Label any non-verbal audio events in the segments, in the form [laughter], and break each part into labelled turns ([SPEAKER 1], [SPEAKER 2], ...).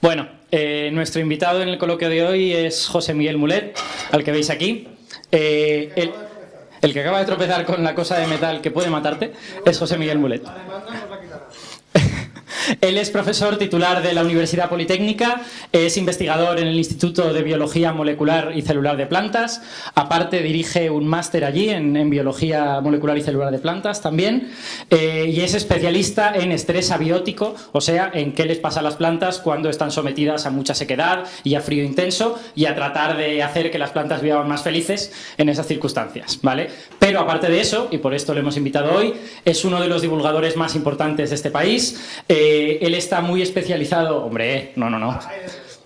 [SPEAKER 1] Bueno, eh, nuestro invitado en el coloquio de hoy es José Miguel Mulet, al que veis aquí. Eh, el, el que acaba de tropezar con la cosa de metal que puede matarte es José Miguel Mulet. Él es profesor titular de la Universidad Politécnica, es investigador en el Instituto de Biología Molecular y Celular de Plantas, aparte dirige un máster allí en, Biología Molecular y Celular de Plantas también, eh, y es especialista en estrés abiótico, o sea, en qué les pasa a las plantas cuando están sometidas a mucha sequedad y a frío intenso, y a tratar de hacer que las plantas vivan más felices en esas circunstancias, ¿vale? Pero aparte de eso, y por esto lo hemos invitado hoy, es uno de los divulgadores más importantes de este país. Eh, eh, él está muy especializado, hombre, no, no, no.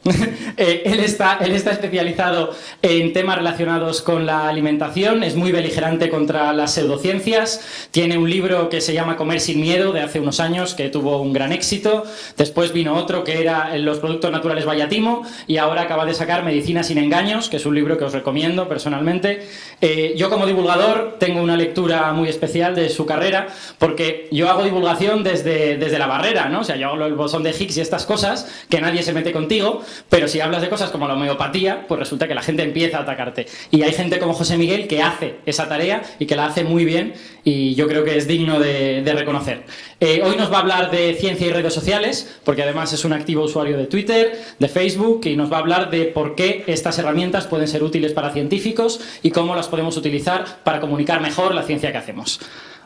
[SPEAKER 1] [laughs] Eh, él, está, especializado en temas relacionados con la alimentación, es muy beligerante contra las pseudociencias, tiene un libro que se llama Comer sin miedo de hace unos años que tuvo un gran éxito, después vino otro que era Los productos naturales Vallatimo y ahora acaba de sacar Medicina sin engaños, que es un libro que os recomiendo personalmente. Eh, yo como divulgador tengo una lectura muy especial de su carrera porque yo hago divulgación desde, desde la barrera, ¿no? O sea, yo hago el bosón de Higgs y estas cosas, que nadie se mete contigo, pero si hablas de cosas como la homeopatía, pues resulta que la gente empieza a atacarte. Y hay gente como José Miguel que hace esa tarea y que la hace muy bien y yo creo que es digno de, reconocer. Eh, hoy nos va a hablar de ciencia y redes sociales, porque además es un activo usuario de Twitter, de Facebook, y nos va a hablar de por qué estas herramientas pueden ser útiles para científicos y cómo las podemos utilizar para comunicar mejor la ciencia que hacemos.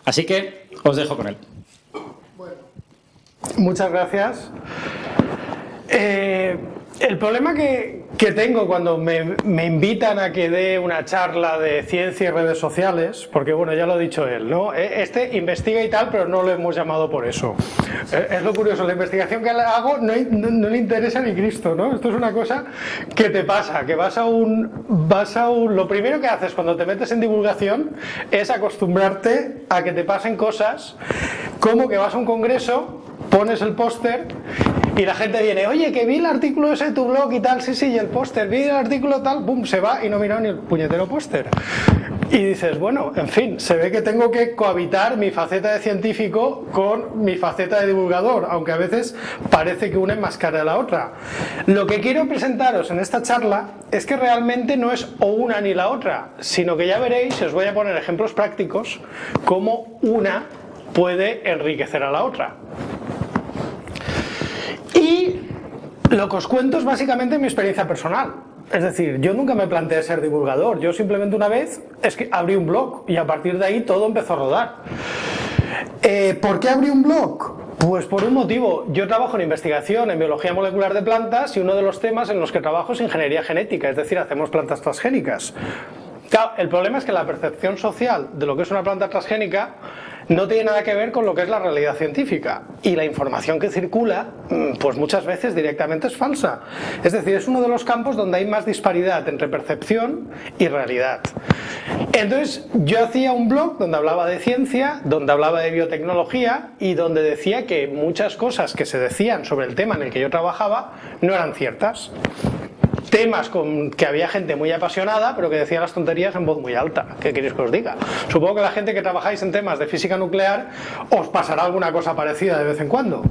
[SPEAKER 1] Así que os dejo con él.
[SPEAKER 2] muchas gracias. Eh, el problema que, tengo cuando me, invitan a que dé una charla de ciencia y redes sociales, porque bueno, ya lo ha dicho él, ¿no? E, este investiga y tal, pero no lo hemos llamado por eso. E, es lo curioso, la investigación que hago no, no, le interesa ni Cristo, ¿no? Esto es una cosa que te pasa, que vas a un... Vas a un lo primero que haces cuando te metes en divulgación es acostumbrarte a que te pasen cosas como que vas a un congreso, pones el póster [laughs] y la gente viene, oye, que vi el artículo ese de tu blog y tal, sí, sí, y el póster, vi el artículo tal, boom, se va y no mira ni el puñetero póster. Y dices, bueno, en fin, se ve que tengo que cohabitar mi faceta de científico con mi faceta de divulgador, aunque a veces parece que una es más cara a la otra. Lo que quiero presentaros en esta charla es que realmente no es o una ni la otra, sino que ya veréis, os voy a poner ejemplos prácticos, cómo una puede enriquecer a la otra. Y lo que os cuento es básicamente mi experiencia personal. Es decir, yo nunca me planteé ser divulgador, yo simplemente una vez es que abrí un blog y a partir de ahí todo empezó a rodar. Eh, ¿Por qué abrí un blog? Pues por un motivo, yo trabajo en investigación en biología molecular de plantas y uno de los temas en los que trabajo es ingeniería genética, es decir, hacemos plantas transgénicas. Claro, el problema es que la percepción social de lo que es una planta transgénica no tiene nada que ver con lo que es la realidad científica. Y la información que circula, mm, pues muchas veces directamente es falsa. Es decir, es uno de los campos donde hay más disparidad entre percepción y realidad. Entonces, yo hacía un blog donde hablaba de ciencia, donde hablaba de biotecnología y donde decía que muchas cosas que se decían sobre el tema en el que yo trabajaba no eran ciertas temas con que había gente muy apasionada, pero que decía las tonterías en voz muy alta. ¿Qué queréis que os diga? Supongo que la gente que trabajáis en temas de física nuclear os pasará alguna cosa parecida de vez en cuando.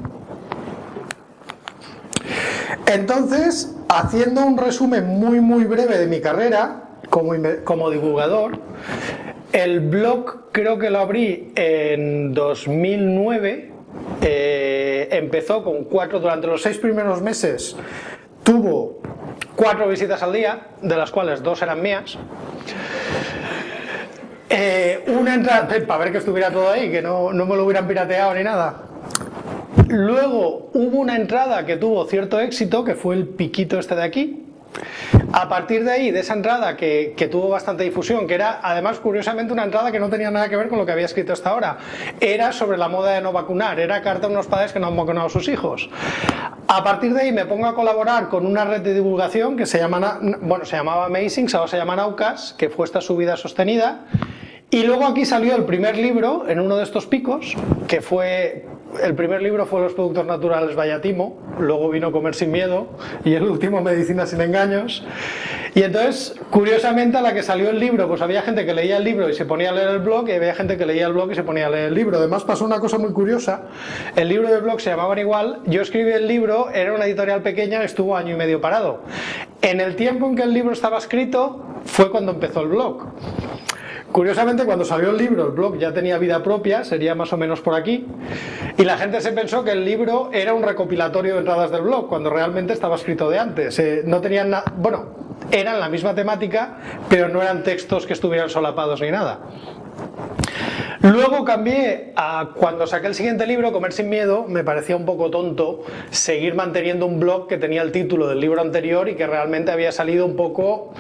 [SPEAKER 2] Entonces, haciendo un resumen muy muy breve de mi carrera como, como divulgador, el blog creo que lo abrí en 2009. Eh, empezó con cuatro, durante los seis primeros meses tuvo cuatro visitas al día, de las cuales dos eran mías. Eh, una entrada, para ver que estuviera todo ahí, que no, no me lo hubieran pirateado ni nada. Luego hubo una entrada que tuvo cierto éxito, que fue el piquito este de aquí, a partir de ahí, de esa entrada que, tuvo bastante difusión, que era además curiosamente una entrada que no tenía nada que ver con lo que había escrito hasta ahora, era sobre la moda de no vacunar, era carta a unos padres que no han vacunado a sus hijos. A partir de ahí me pongo a colaborar con una red de divulgación que se, llama, bueno, se llamaba Amazing, ahora se llama Naucas, que fue esta subida sostenida Y luego aquí salió el primer libro en uno de estos picos, que fue el primer libro fue Los productos naturales Vallatimo, luego vino Comer sin miedo y el último Medicina sin engaños. Y entonces, curiosamente, a la que salió el libro, pues había gente que leía el libro y se ponía a leer el blog y había gente que leía el blog y se ponía a leer el libro. Además pasó una cosa muy curiosa, el libro y el blog se llamaban igual, yo escribí el libro, era una editorial pequeña, estuvo año y medio parado. En el tiempo en que el libro estaba escrito fue cuando empezó el blog. Curiosamente, cuando salió el libro, el blog ya tenía vida propia, sería más o menos por aquí, y la gente se pensó que el libro era un recopilatorio de entradas del blog, cuando realmente estaba escrito de antes. Eh, no tenían nada. Bueno, eran la misma temática, pero no eran textos que estuvieran solapados ni nada. Luego cambié a cuando saqué el siguiente libro, Comer sin miedo, me parecía un poco tonto seguir manteniendo un blog que tenía el título del libro anterior y que realmente había salido un poco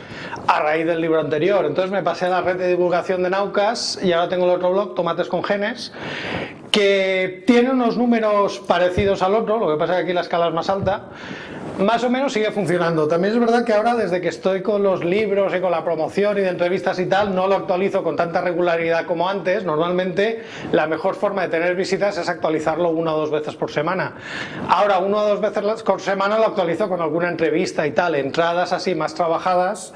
[SPEAKER 2] a raíz del libro anterior. Entonces me pasé a la red de divulgación de Naucas y ahora tengo el otro blog, Tomates con Genes, que tiene unos números parecidos al otro, lo que pasa es que aquí la escala es más alta, más o menos sigue funcionando. También es verdad que ahora, desde que estoy con los libros y con la promoción y de entrevistas y tal, no lo actualizo con tanta regularidad como antes. Normalmente, la mejor forma de tener visitas es actualizarlo una o dos veces por semana. Ahora, una o dos veces por semana lo actualizo con alguna entrevista y tal, entradas así más trabajadas,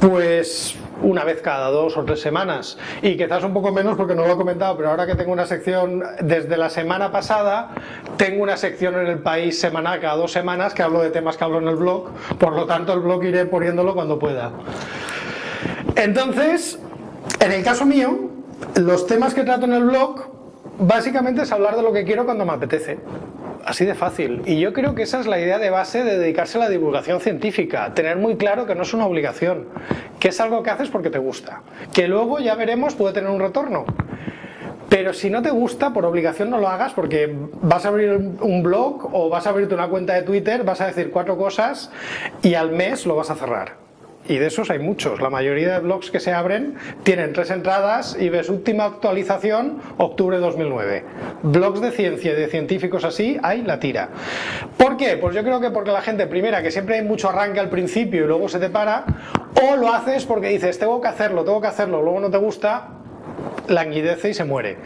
[SPEAKER 2] pues una vez cada dos o tres semanas. Y quizás un poco menos porque no lo he comentado, pero ahora que tengo una sección, desde la semana pasada, tengo una sección en el país semanal cada dos semanas que hablo de temas que hablo en el blog, por lo tanto el blog iré poniéndolo cuando pueda. Entonces, en el caso mío, los temas que trato en el blog, básicamente es hablar de lo que quiero cuando me apetece. Así de fácil. Y yo creo que esa es la idea de base de dedicarse a la divulgación científica. Tener muy claro que no es una obligación, que es algo que haces porque te gusta. Que luego ya veremos puede tener un retorno. Pero si no te gusta, por obligación no lo hagas porque vas a abrir un blog o vas a abrirte una cuenta de Twitter, vas a decir cuatro cosas y al mes lo vas a cerrar. Y de esos hay muchos. La mayoría de blogs que se abren tienen tres entradas y ves última actualización, octubre de 2009. Blogs de ciencia y de científicos así, hay la tira. ¿Por qué? Pues yo creo que porque la gente, primera, que siempre hay mucho arranque al principio y luego se te para, o lo haces porque dices, tengo que hacerlo, tengo que hacerlo, luego no te gusta, languidece y se muere.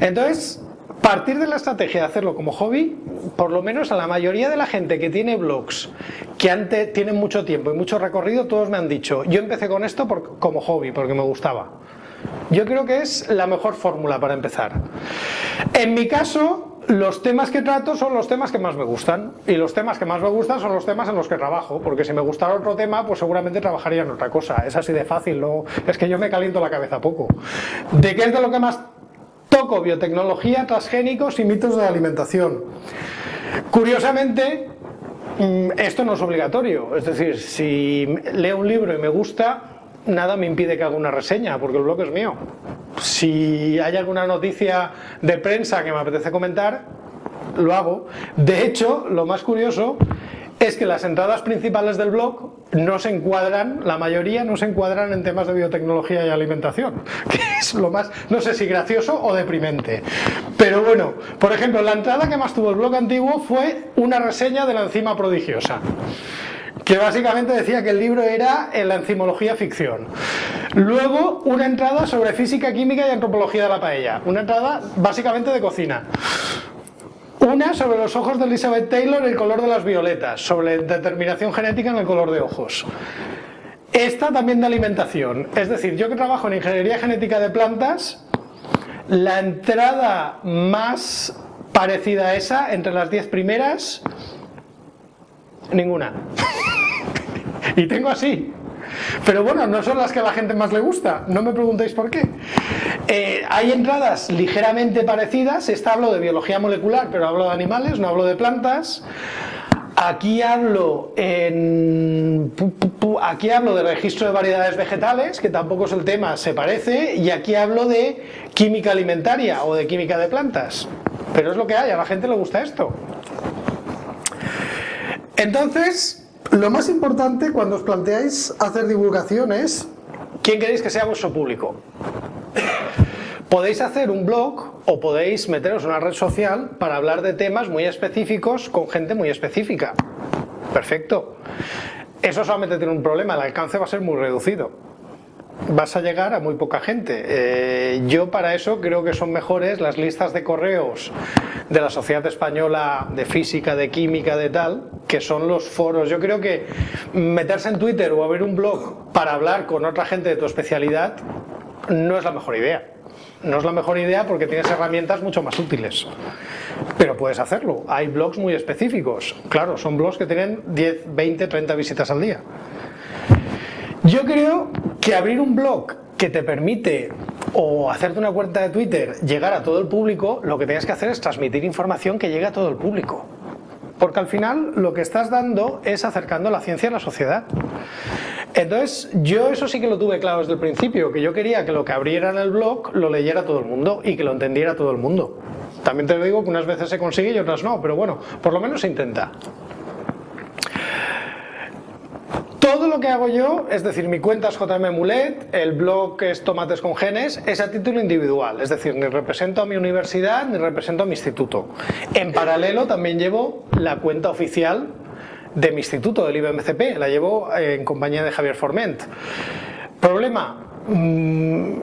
[SPEAKER 2] Entonces, Partir de la estrategia de hacerlo como hobby, por lo menos a la mayoría de la gente que tiene blogs, que antes tienen mucho tiempo y mucho recorrido, todos me han dicho, yo empecé con esto como hobby, porque me gustaba. Yo creo que es la mejor fórmula para empezar. En mi caso, los temas que trato son los temas que más me gustan. Y los temas que más me gustan son los temas en los que trabajo. Porque si me gustara otro tema, pues seguramente trabajaría en otra cosa. Es así de fácil. ¿no? Es que yo me caliento la cabeza poco. ¿De qué es de lo que más Toco biotecnología, transgénicos y mitos de la alimentación. Curiosamente, mm, esto no es obligatorio. Es decir, si leo un libro y me gusta, nada me impide que haga una reseña, porque el blog es mío. Si hay alguna noticia de prensa que me apetece comentar, lo hago. De hecho, lo más curioso es que las entradas principales del blog no se encuadran, la mayoría no se encuadran en temas de biotecnología y alimentación, [laughs] que es lo más, no sé si gracioso o deprimente. Pero bueno, por ejemplo, la entrada que más tuvo el blog antiguo fue una reseña de la enzima prodigiosa que básicamente decía que el libro era en la enzimología ficción. Luego, una entrada sobre física, química y antropología de la paella. Una entrada básicamente de cocina. Una sobre los ojos de Elizabeth Taylor, el color de las violetas, sobre determinación genética en el color de ojos. Esta también de alimentación. Es decir, yo que trabajo en ingeniería genética de plantas, la entrada más parecida a esa, entre las 10 primeras, ninguna. [laughs] y tengo así. Pero bueno, no son las que a la gente más le gusta, no me preguntéis por qué. Eh, hay entradas ligeramente parecidas, esta hablo de biología molecular, pero hablo de animales, no hablo de plantas. Aquí hablo en aquí hablo de registro de variedades vegetales, que tampoco es el tema, se parece, y aquí hablo de química alimentaria o de química de plantas. Pero es lo que hay, a la gente le gusta esto. Entonces, lo más importante cuando os planteáis hacer divulgación es quién queréis que sea vuestro público. Podéis hacer un blog o podéis meteros en una red social para hablar de temas muy específicos con gente muy específica. Perfecto. Eso solamente tiene un problema, el alcance va a ser muy reducido. Vas a llegar a muy poca gente. Eh, yo para eso creo que son mejores las listas de correos de la Sociedad Española de Física, de Química, de tal, que son los foros. Yo creo que meterse en Twitter o abrir un blog para hablar con otra gente de tu especialidad no es la mejor idea. No es la mejor idea porque tienes herramientas mucho más útiles. Pero puedes hacerlo. Hay blogs muy específicos. Claro, son blogs que tienen 10, 20, 30 visitas al día. Yo creo que abrir un blog que te permite o hacerte una cuenta de Twitter llegar a todo el público, lo que tienes que hacer es transmitir información que llegue a todo el público. Porque al final lo que estás dando es acercando la ciencia a la sociedad. Entonces, yo eso sí que lo tuve claro desde el principio, que yo quería que lo que abriera en el blog lo leyera todo el mundo y que lo entendiera todo el mundo. También te digo que unas veces se consigue y otras no, pero bueno, por lo menos se intenta. Todo lo que hago yo, es decir, mi cuenta es JM Mulet, el blog es Tomates con Genes, es a título individual, es decir, ni represento a mi universidad ni represento a mi instituto. En paralelo también llevo la cuenta oficial de mi instituto, del IBMCP, la llevo en compañía de Javier Forment. Problema, mm,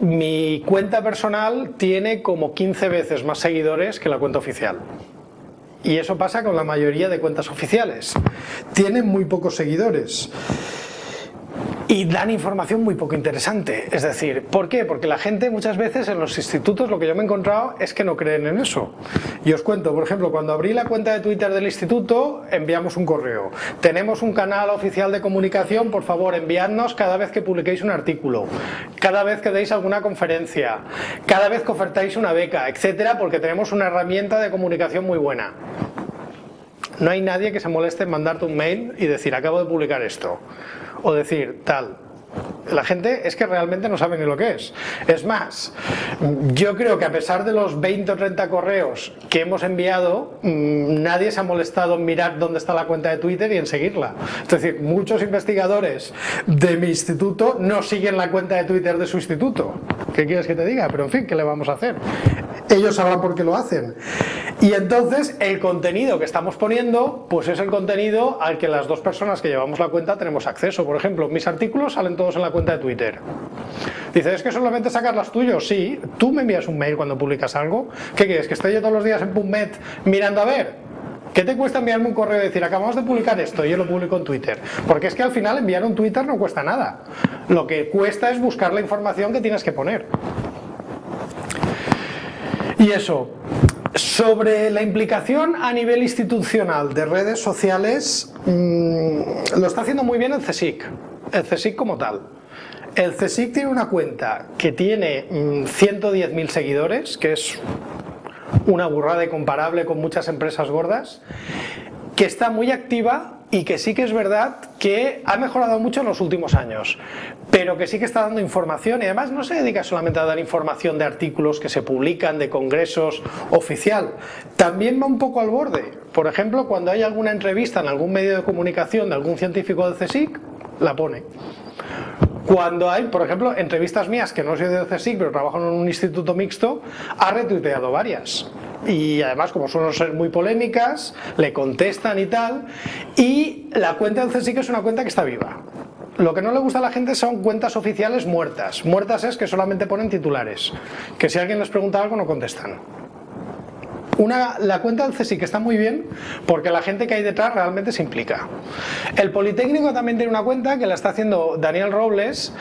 [SPEAKER 2] mi cuenta personal tiene como 15 veces más seguidores que la cuenta oficial. Y eso pasa con la mayoría de cuentas oficiales. Tienen muy pocos seguidores y dan información muy poco interesante. Es decir, ¿por qué? Porque la gente muchas veces en los institutos lo que yo me he encontrado es que no creen en eso. Y os cuento, por ejemplo, cuando abrí la cuenta de Twitter del instituto, enviamos un correo. Tenemos un canal oficial de comunicación, por favor, enviadnos cada vez que publiquéis un artículo, cada vez que deis alguna conferencia, cada vez que ofertáis una beca, etcétera, porque tenemos una herramienta de comunicación muy buena. No hay nadie que se moleste en mandarte un mail y decir, acabo de publicar esto o decir tal. La gente es que realmente no sabe ni lo que es. Es más, yo creo que a pesar de los 20 o 30 correos que hemos enviado, mm, nadie se ha molestado en mirar dónde está la cuenta de Twitter y en seguirla. Es decir, muchos investigadores de mi instituto no siguen la cuenta de Twitter de su instituto. ¿Qué quieres que te diga? Pero en fin, ¿qué le vamos a hacer? Ellos sabrán por qué lo hacen. Y entonces el contenido que estamos poniendo, pues es el contenido al que las dos personas que llevamos la cuenta tenemos acceso. Por ejemplo, mis artículos salen todos en la cuenta de Twitter. Dices, ¿es que solamente sacas las tuyos? Sí. ¿Tú me envías un mail cuando publicas algo? ¿Qué quieres? ¿Que estoy yo todos los días en PubMed mirando a ver? ¿Qué te cuesta enviarme un correo y decir, acabamos de publicar esto y yo lo publico en Twitter? Porque es que al final enviar un Twitter no cuesta nada. Lo que cuesta es buscar la información que tienes que poner. Y eso, sobre la implicación a nivel institucional de redes sociales, mm, lo está haciendo muy bien el CSIC, el CSIC como tal. El CSIC tiene una cuenta que tiene 110.000 mm, seguidores, que es una burrada comparable con muchas empresas gordas, que está muy activa y que sí que es verdad que ha mejorado mucho en los últimos años, pero que sí que está dando información y además no se dedica solamente a dar información de artículos que se publican, de congresos oficial, también va un poco al borde. Por ejemplo, cuando hay alguna entrevista en algún medio de comunicación de algún científico del CSIC, la pone. Cuando hay, por ejemplo, entrevistas mías que no soy de CSIC, pero trabajo en un instituto mixto, ha retuiteado varias. Y además, como suelen ser muy polémicas, le contestan y tal. Y la cuenta del CSIC es una cuenta que está viva. Lo que no le gusta a la gente son cuentas oficiales muertas. Muertas es que solamente ponen titulares. Que si alguien les pregunta algo no contestan la cuenta del CSIC está muy bien porque la gente que hay detrás realmente se implica. El Politécnico también tiene una cuenta que la está haciendo Daniel Robles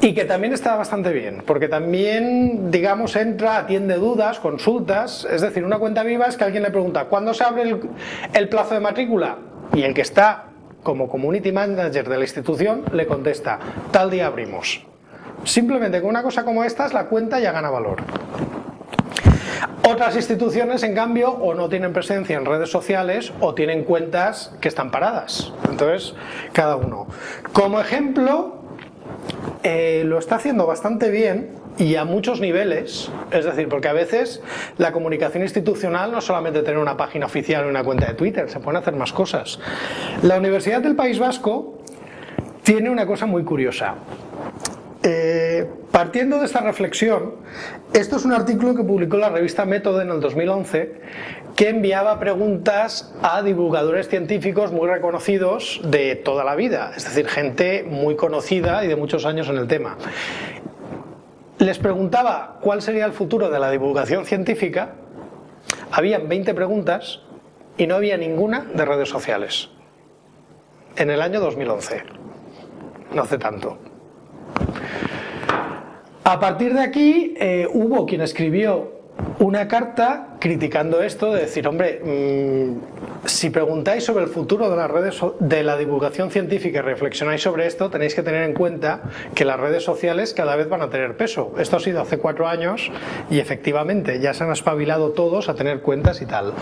[SPEAKER 2] y que también está bastante bien, porque también, digamos, entra, atiende dudas, consultas, es decir, una cuenta viva es que alguien le pregunta, ¿cuándo se abre el, plazo de matrícula? Y el que está como community manager de la institución le contesta, tal día abrimos. Simplemente con una cosa como esta, la cuenta ya gana valor. Otras instituciones, en cambio, o no tienen presencia en redes sociales o tienen cuentas que están paradas. Entonces, cada uno. Como ejemplo, eh, lo está haciendo bastante bien y a muchos niveles, es decir, porque a veces la comunicación institucional no es solamente tener una página oficial o una cuenta de Twitter, se pueden hacer más cosas. La Universidad del País Vasco tiene una cosa muy curiosa. Eh, partiendo de esta reflexión, esto es un artículo que publicó la revista Método en el 2011 que enviaba preguntas a divulgadores científicos muy reconocidos de toda la vida, es decir, gente muy conocida y de muchos años en el tema. Les preguntaba cuál sería el futuro de la divulgación científica, habían 20 preguntas y no había ninguna de redes sociales. En el año 2011, no hace tanto. A partir de aquí eh, hubo quien escribió una carta criticando esto, de decir, hombre, mm, si preguntáis sobre el futuro de las redes de la divulgación científica y reflexionáis sobre esto, tenéis que tener en cuenta que las redes sociales cada vez van a tener peso. Esto ha sido hace cuatro años y efectivamente ya se han espabilado todos a tener cuentas y tal.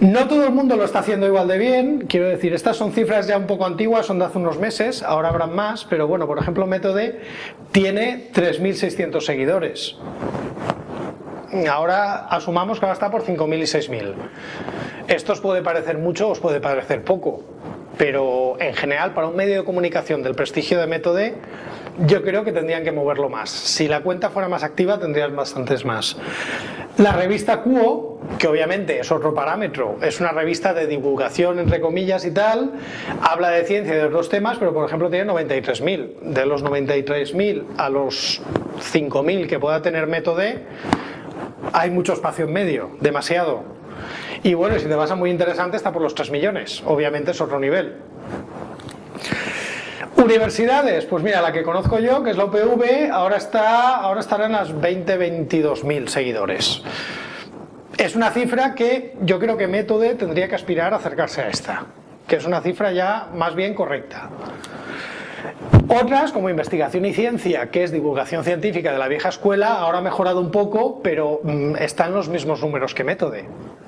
[SPEAKER 2] No todo el mundo lo está haciendo igual de bien, quiero decir, estas son cifras ya un poco antiguas, son de hace unos meses, ahora habrán más, pero bueno, por ejemplo, Métode tiene 3.600 seguidores. Ahora asumamos que ahora está por 5.000 y 6.000. Esto os puede parecer mucho, os puede parecer poco, pero en general para un medio de comunicación del prestigio de Métode, yo creo que tendrían que moverlo más. Si la cuenta fuera más activa, tendrían bastantes más. La revista Cuo, que obviamente es otro parámetro, es una revista de divulgación, entre comillas y tal, habla de ciencia y de otros temas, pero por ejemplo tiene 93.000. De los 93.000 a los 5.000 que pueda tener Métode, hay mucho espacio en medio, demasiado. Y bueno, si te vas a muy interesante, está por los 3 millones. Obviamente es otro nivel. Universidades, pues mira, la que conozco yo, que es la UPV, ahora, está, ahora estará en las 20-22 mil seguidores. Es una cifra que yo creo que Métode tendría que aspirar a acercarse a esta, que es una cifra ya más bien correcta. Otras, como investigación y ciencia, que es divulgación científica de la vieja escuela, ahora ha mejorado un poco, pero mm, están los mismos números que Métode.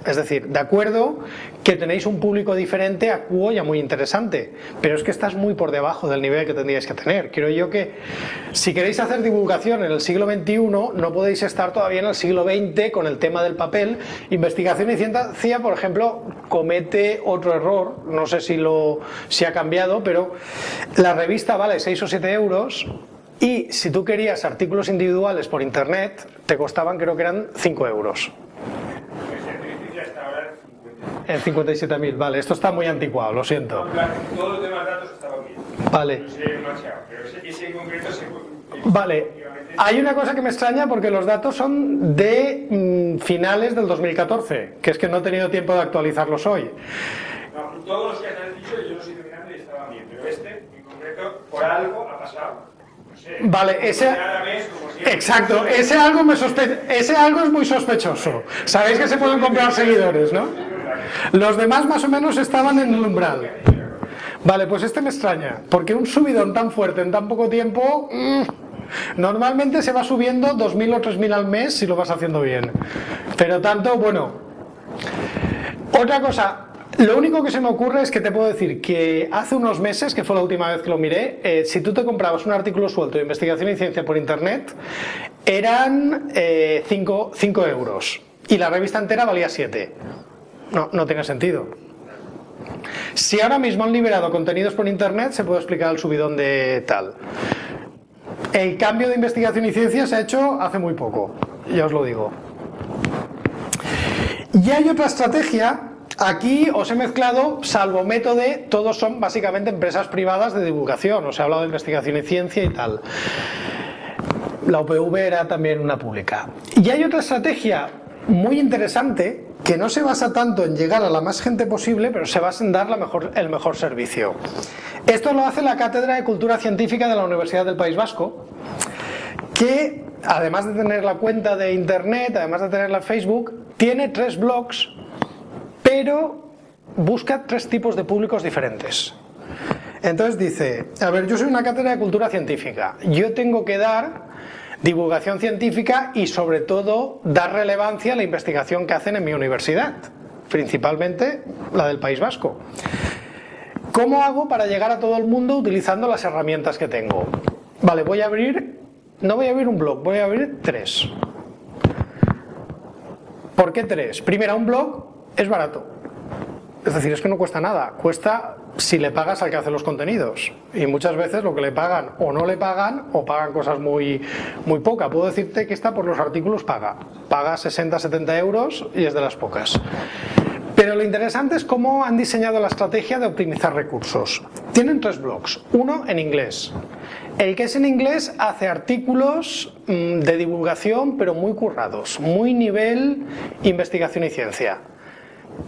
[SPEAKER 2] Es decir, de acuerdo que tenéis un público diferente a ya muy interesante, pero es que estás muy por debajo del nivel que tendríais que tener. Quiero yo que si queréis hacer divulgación en el siglo XXI, no podéis estar todavía en el siglo XX con el tema del papel. Investigación y ciencia, por ejemplo, comete otro error, no sé si, lo, si ha cambiado, pero la revista vale 6 o 7 euros y si tú querías artículos individuales por internet, te costaban creo que eran 5 euros. En 57.000, vale. Esto está muy anticuado, lo siento. todos los demás datos estaban bien. Vale. Vale. Hay una cosa que me extraña porque los datos son de mm, finales del 2014, que es que no he tenido tiempo de actualizarlos hoy.
[SPEAKER 3] Todos los que has dicho yo los he mirando y estaban bien, pero este por algo ha pasado.
[SPEAKER 2] Vale, ese, exacto, ese algo, me sospe, ese algo es muy sospechoso. Sabéis que se pueden comprar seguidores, ¿no? Los demás más o menos estaban en el umbral. Vale, pues este me extraña, porque un subidón tan fuerte en tan poco tiempo... Mm, normalmente se va subiendo 2.000 o 3.000 al mes si lo vas haciendo bien. Pero tanto, bueno... Otra cosa, lo único que se me ocurre es que te puedo decir que hace unos meses, que fue la última vez que lo miré, eh, si tú te comprabas un artículo suelto de investigación y ciencia por internet, eran 5 eh, euros y la revista entera valía 7. No, no tiene sentido. Si ahora mismo han liberado contenidos por internet, se puede explicar el subidón de tal. El cambio de investigación y ciencia se ha hecho hace muy poco, ya os lo digo. Y hay otra estrategia, aquí os he mezclado, salvo método, todos son básicamente empresas privadas de divulgación, os he hablado de investigación y ciencia y tal. La UPV era también una pública. Y hay otra estrategia muy interesante que no se basa tanto en llegar a la más gente posible, pero se basa en dar el mejor servicio. Esto lo hace la Cátedra de Cultura Científica de la Universidad del País Vasco, que además de tener la cuenta de Internet, además de tener la Facebook, tiene tres blogs, pero busca tres tipos de públicos diferentes. Entonces dice, a ver, yo soy una cátedra de cultura científica, yo tengo que dar divulgación científica y sobre todo dar relevancia a la investigación que hacen en mi universidad, principalmente la del País Vasco. ¿Cómo hago para llegar a todo el mundo utilizando las herramientas que tengo? Vale, voy a abrir, no voy a abrir un blog, voy a abrir tres. ¿Por qué tres? Primero, un blog es barato. Es decir, es que no cuesta nada, cuesta si le pagas al que hace los contenidos. Y muchas veces lo que le pagan o no le pagan o pagan cosas muy, muy pocas. Puedo decirte que esta por los artículos paga. Paga 60, 70 euros y es de las pocas. Pero lo interesante es cómo han diseñado la estrategia de optimizar recursos. Tienen tres blogs. Uno en inglés. El que es en inglés hace artículos mm, de divulgación, pero muy currados, muy nivel investigación y ciencia.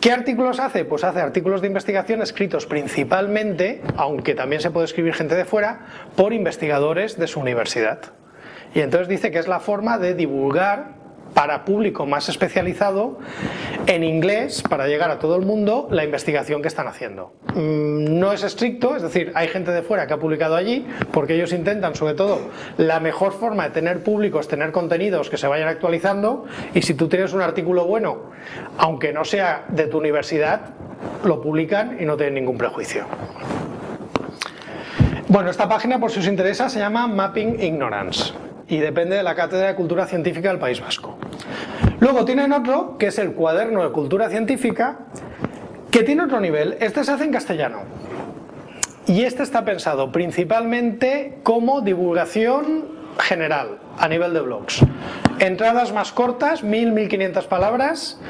[SPEAKER 2] ¿Qué artículos hace? Pues hace artículos de investigación escritos principalmente, aunque también se puede escribir gente de fuera, por investigadores de su universidad. Y entonces dice que es la forma de divulgar para público más especializado en inglés para llegar a todo el mundo la investigación que están haciendo. Mm, no es estricto, es decir, hay gente de fuera que ha publicado allí porque ellos intentan sobre todo la mejor forma de tener públicos, tener contenidos que se vayan actualizando y si tú tienes un artículo bueno, aunque no sea de tu universidad, lo publican y no tienen ningún prejuicio. Bueno, esta página por si os interesa se llama Mapping Ignorance y depende de la Cátedra de Cultura Científica del País Vasco. Luego tienen otro, que es el cuaderno de cultura científica, que tiene otro nivel. Este se hace en castellano. Y este está pensado principalmente como divulgación general a nivel de blogs. Entradas más cortas, 1000, 1500 palabras,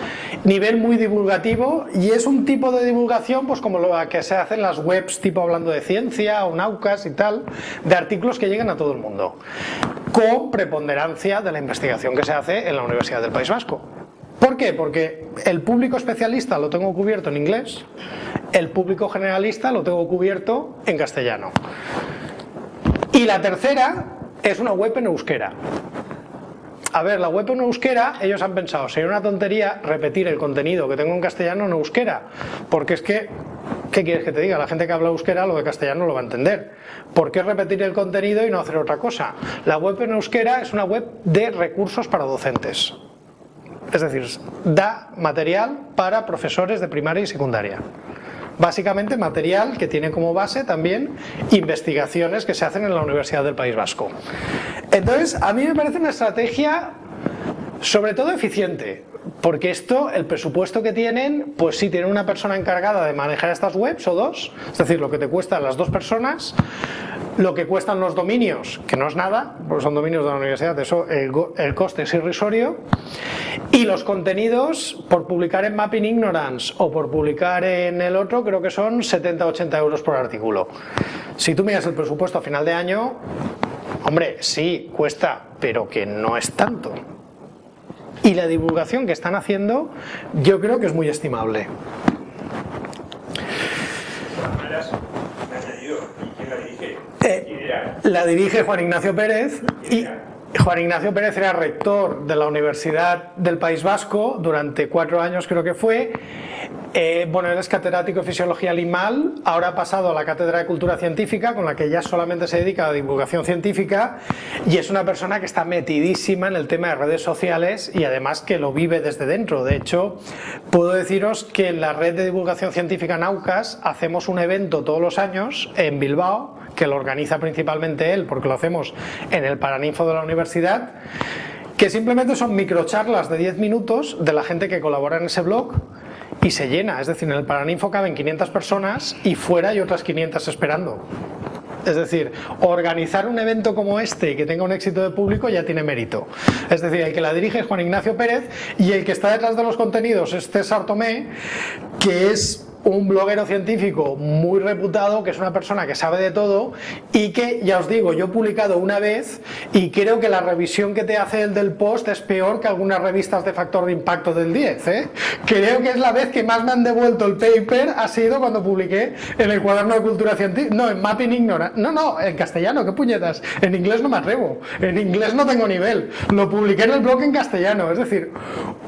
[SPEAKER 2] nivel muy divulgativo y es un tipo de divulgación pues como lo que se hace en las webs tipo hablando de ciencia o naucas y tal, de artículos que llegan a todo el mundo, con preponderancia de la investigación que se hace en la Universidad del País Vasco. ¿Por qué? Porque el público especialista lo tengo cubierto en inglés, el público generalista lo tengo cubierto en castellano. Y la tercera es una web en euskera. A ver, la web en euskera, ellos han pensado, sería una tontería repetir el contenido que tengo en castellano en euskera, porque es que, ¿qué quieres que te diga? La gente que habla euskera lo de castellano lo va a entender. ¿Por qué repetir el contenido y no hacer otra cosa? La web en euskera es una web de recursos para docentes. Es decir, da material para profesores de primaria y secundaria. Básicamente material que tiene como base también investigaciones que se hacen en la Universidad del País Vasco. Entonces, a mí me parece una estrategia sobre todo eficiente, porque esto, el presupuesto que tienen, pues sí, tienen una persona encargada de manejar estas webs o dos, es decir, lo que te cuesta las dos personas, lo que cuestan los dominios, que no es nada, porque son dominios de la universidad, eso el, coste es irrisorio, y los contenidos por publicar en Mapping Ignorance o por publicar en el otro, creo que son 70-80 euros por artículo. Si tú miras el presupuesto a final de año, hombre, sí, cuesta, pero que no es tanto. Y la divulgación que están haciendo, yo creo que es muy estimable. Eh, la dirige Juan Ignacio Pérez y Juan Ignacio Pérez era rector de la Universidad del País Vasco durante cuatro años creo que fue. Eh, bueno, él es catedrático de Fisiología Limal, ahora ha pasado a la Cátedra de Cultura Científica, con la que ya solamente se dedica a la divulgación científica, y es una persona que está metidísima en el tema de redes sociales y además que lo vive desde dentro. De hecho, puedo deciros que en la red de divulgación científica Naucas hacemos un evento todos los años en Bilbao, que lo organiza principalmente él, porque lo hacemos en el Paraninfo de la universidad, que simplemente son microcharlas de 10 minutos de la gente que colabora en ese blog y se llena. Es decir, en el Paraninfo caben 500 personas y fuera hay otras 500 esperando. Es decir, organizar un evento como este que tenga un éxito de público ya tiene mérito. Es decir, el que la dirige es Juan Ignacio Pérez y el que está detrás de los contenidos es César Tomé, que es un bloguero científico muy reputado, que es una persona que sabe de todo y que, ya os digo, yo he publicado una vez y creo que la revisión que te hace el del post es peor que algunas revistas de factor de impacto del 10. ¿eh? Creo que es la vez que más me han devuelto el paper ha sido cuando publiqué en el cuaderno de cultura científica. No, en Mapping Ignora. No, no, en castellano, qué puñetas. En inglés no me atrevo. En inglés no tengo nivel. Lo publiqué en el blog en castellano. Es decir,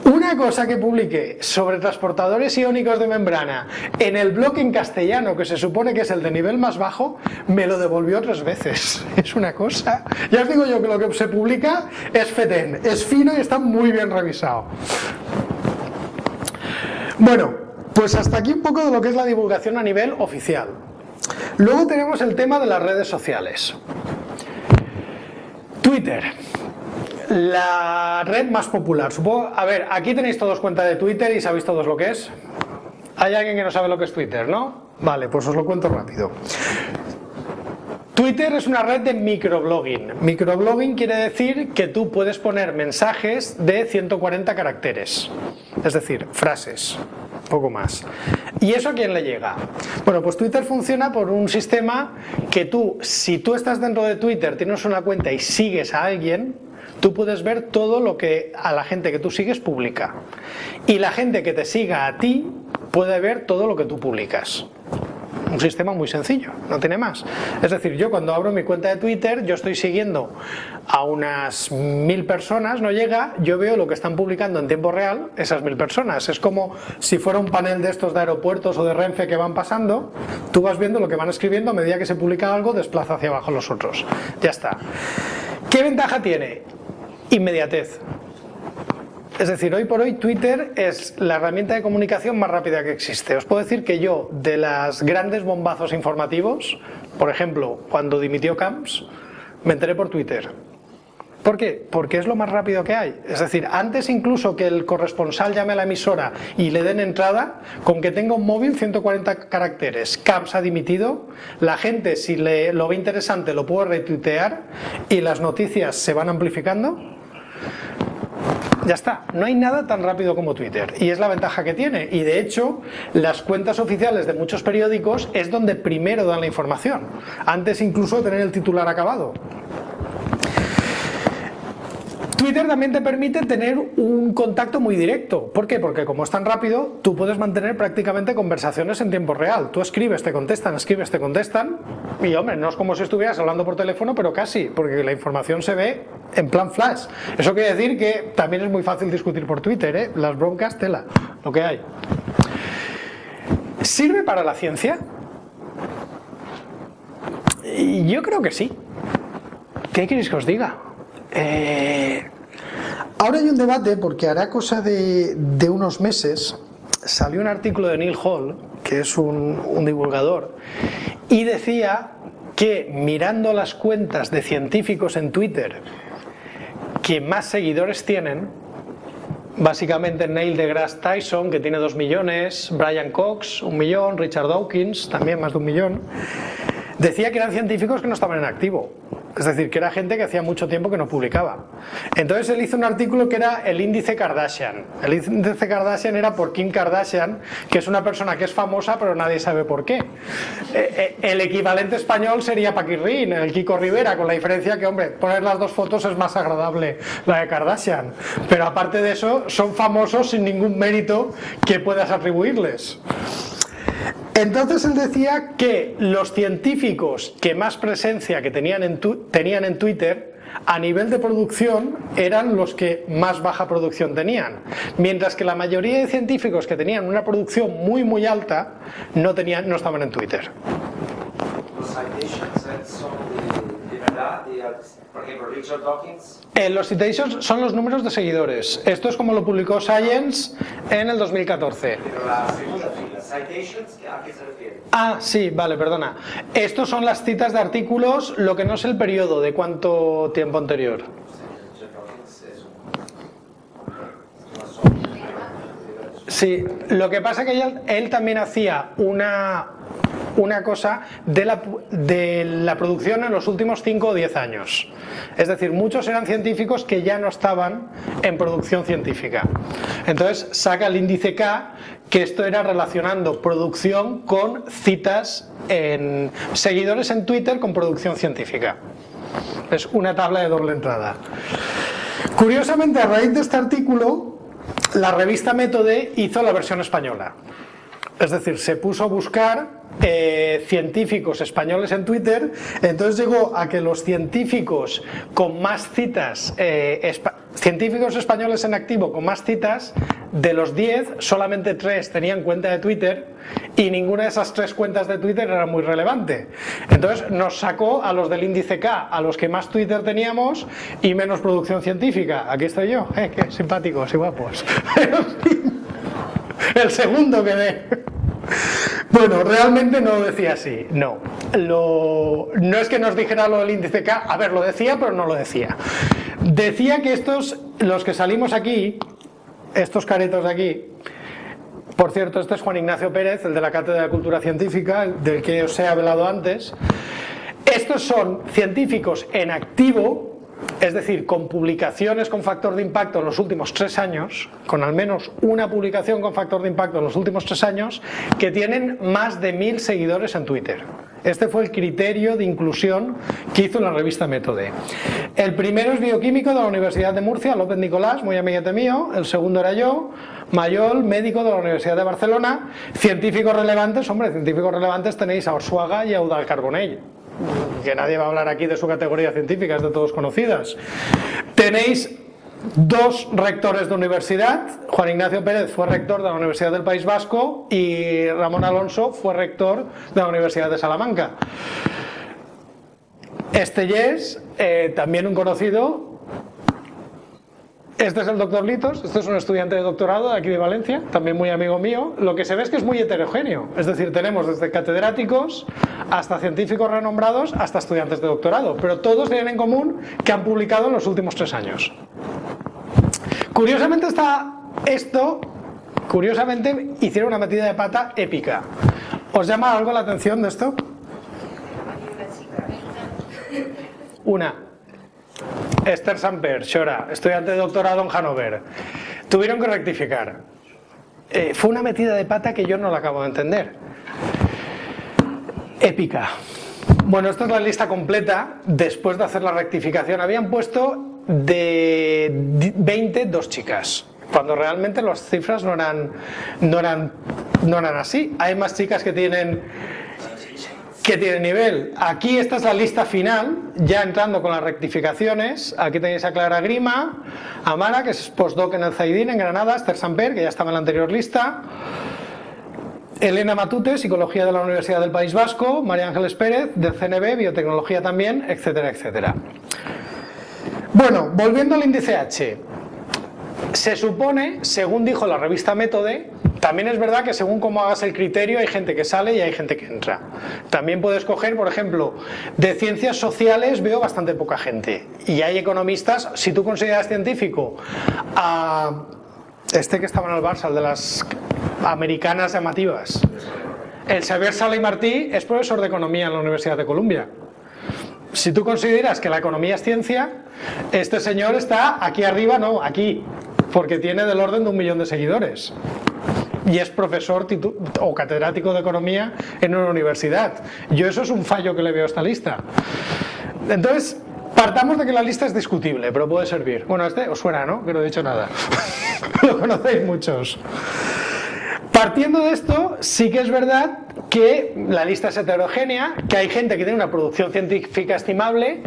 [SPEAKER 2] una cosa que publiqué sobre transportadores iónicos de membrana en el blog en castellano, que se supone que es el de nivel más bajo, me lo devolvió tres veces. [laughs] Es una cosa. Ya os digo yo que lo que se publica es FETEN, es fino y está muy bien revisado. Bueno, pues hasta aquí un poco de lo que es la divulgación a nivel oficial. Luego tenemos el tema de las redes sociales. Twitter la red más popular. Supongo, a ver, aquí tenéis todos cuenta de Twitter y sabéis todos lo que es. Hay alguien que no sabe lo que es Twitter, ¿no? Vale, pues os lo cuento rápido. Twitter es una red de microblogging. Microblogging quiere decir que tú puedes poner mensajes de 140 caracteres, es decir, frases, poco más. ¿Y eso a quién le llega? Bueno, pues Twitter funciona por un sistema que tú, si tú estás dentro de Twitter, tienes una cuenta y sigues a alguien, tú puedes ver todo lo que a la gente que tú sigues publica. Y la gente que te siga a ti puede ver todo lo que tú publicas un sistema muy sencillo, no tiene más. Es decir, yo cuando abro mi cuenta de Twitter, yo estoy siguiendo a unas mil personas, no llega, yo veo lo que están publicando en tiempo real esas mil personas. Es como si fuera un panel de estos de aeropuertos o de Renfe que van pasando, tú vas viendo lo que van escribiendo, a medida que se publica algo, desplaza hacia abajo los otros. Ya está. ¿Qué ventaja tiene? Inmediatez. Es decir, hoy por hoy Twitter es la herramienta de comunicación más rápida que existe. Os puedo decir que yo, de las grandes bombazos informativos, por ejemplo, cuando dimitió Camps, me enteré por Twitter. ¿Por qué? Porque es lo más rápido que hay. Es decir, antes incluso que el corresponsal llame a la emisora y le den entrada, con que tenga un móvil 140 caracteres, Camps ha dimitido, la gente si le, lo ve interesante lo puede retuitear y las noticias se van amplificando ya está, no hay nada tan rápido como Twitter y es la ventaja que tiene. Y de hecho, las cuentas oficiales de muchos periódicos es donde primero dan la información, antes incluso de tener el titular acabado. Twitter también te permite tener un contacto muy directo. ¿Por qué? Porque como es tan rápido, tú puedes mantener prácticamente conversaciones en tiempo real. Tú escribes, te contestan, escribes, te contestan. Y hombre, no es como si estuvieras hablando por teléfono, pero casi, porque la información se ve en plan flash. Eso quiere decir que también es muy fácil discutir por Twitter, ¿eh? Las broncas, tela, lo que hay. ¿Sirve para la ciencia? Yo creo que sí. ¿Qué queréis que os diga? Eh, ahora hay un debate porque hará cosa de, unos meses salió un artículo de Neil Hall, que es un, divulgador, y decía que mirando las cuentas de científicos en Twitter que más seguidores tienen, básicamente Neil deGrasse Tyson, que tiene dos millones, Brian Cox, un millón, Richard Dawkins, también más de un millón, decía que eran científicos que no estaban en activo. Es decir, que era gente que hacía mucho tiempo que no publicaba. Entonces él hizo un artículo que era el índice Kardashian. El índice Kardashian era por Kim Kardashian, que es una persona que es famosa pero nadie sabe por qué. Eh, eh, el equivalente español sería Paquirrín, el Kiko Rivera, con la diferencia que, hombre, poner las dos fotos es más agradable la de Kardashian. Pero aparte de eso, son famosos sin ningún mérito que puedas atribuirles. Entonces él decía que los científicos que más presencia que tenían en, Twitter a nivel de producción eran los que más baja producción tenían, mientras que la mayoría de científicos que tenían una producción muy muy alta no, tenían, no estaban en Twitter. Eh, los citations son los números de seguidores. Esto es como lo publicó Science en el 2014. Pero la segunda fila, citations, ¿a qué se refiere? Ah, sí, vale, perdona. Estos son las citas de artículos, lo que no es el periodo, de cuánto tiempo anterior. Sí, lo que pasa es que él también hacía una, una cosa de la, de la producción en los últimos 5 o 10 años. Es decir, muchos eran científicos que ya no estaban en producción científica. Entonces saca el índice K, que esto era relacionando producción con citas en seguidores en Twitter con producción científica. Es una tabla de doble entrada. Curiosamente, a raíz de este artículo, la revista Métode hizo la versión española. Es decir, se puso a buscar eh, científicos españoles en Twitter, entonces llegó a que los científicos con más citas, eh, científicos españoles en activo con más citas, de los 10, solamente 3 tenían cuenta de Twitter y ninguna de esas tres cuentas de Twitter era muy relevante. Entonces nos sacó a los del índice K, a los que más Twitter teníamos y menos producción científica. Aquí estoy yo, eh, qué simpáticos y guapos. [laughs] El segundo que de... Bueno, realmente no lo decía así, no. no es que nos dijera lo del índice K, a ver, lo decía, pero no lo decía. Decía que estos, los que salimos aquí, estos caretos de aquí, Por cierto, este es Juan Ignacio Pérez, el de la Cátedra de Cultura Científica, del que os he hablado antes. Estos son científicos en activo es decir, con publicaciones con factor de impacto en los últimos tres años, con al menos una publicación con factor de impacto en los últimos tres años, que tienen más de mil seguidores en Twitter. Este fue el criterio de inclusión que hizo la revista Métode. El primero es bioquímico de la Universidad de Murcia, López Nicolás, muy amiguete mío. El segundo era yo, Mayol, médico de la Universidad de Barcelona. Científicos relevantes, hombre, científicos relevantes tenéis a Orsuaga y a Carbonell que nadie va a hablar aquí de su categoría científica, es de todos conocidas. Tenéis dos rectores de universidad, Juan Ignacio Pérez fue rector de la Universidad del País Vasco y Ramón Alonso fue rector de la Universidad de Salamanca. Estellés, eh, también un conocido, este es el doctor Litos, este es un estudiante de doctorado de aquí de Valencia, también muy amigo mío. Lo que se ve es que es muy heterogéneo, es decir, tenemos desde catedráticos hasta científicos renombrados hasta estudiantes de doctorado, pero todos tienen en común que han publicado en los últimos tres años. Curiosamente está esto, curiosamente hicieron una metida de pata épica. ¿Os llama algo la atención de esto? Una. Esther Samper, Shora, estudiante de doctorado en Hanover, tuvieron que rectificar. Eh, fue una metida de pata que yo no la acabo de entender. Épica. Bueno, esta es la lista completa después de hacer la rectificación. Habían puesto de 20 dos chicas, cuando realmente las cifras no eran, no eran, no eran así. Hay más chicas que tienen que tiene nivel. Aquí esta es la lista final, ya entrando con las rectificaciones. Aquí tenéis a Clara Grima, a Mara, que es postdoc en el Zaidín, en Granada, Esther Samper, que ya estaba en la anterior lista. Elena Matute, Psicología de la Universidad del País Vasco, María Ángeles Pérez, del CNB, Biotecnología también, etcétera, etcétera. Bueno, volviendo al índice H. Se supone, según dijo la revista Métode, también es verdad que según cómo hagas el criterio hay gente que sale y hay gente que entra. También puedes coger, por ejemplo, de ciencias sociales veo bastante poca gente. Y hay economistas, si tú consideras científico a este que estaba en el Barça, el de las americanas llamativas, el Xavier Sala Martí es profesor de economía en la Universidad de Columbia. Si tú consideras que la economía es ciencia, este señor está aquí arriba, no, aquí, porque tiene del orden de un millón de seguidores y es profesor o catedrático de economía en una universidad. Yo eso es un fallo que le veo a esta lista. Entonces, partamos de que la lista es discutible, pero puede servir. Bueno, este os suena, ¿no? Que no he dicho nada. [laughs] Lo conocéis muchos. Partiendo de esto, sí que es verdad que la lista es heterogénea, que hay gente que tiene una producción científica estimable,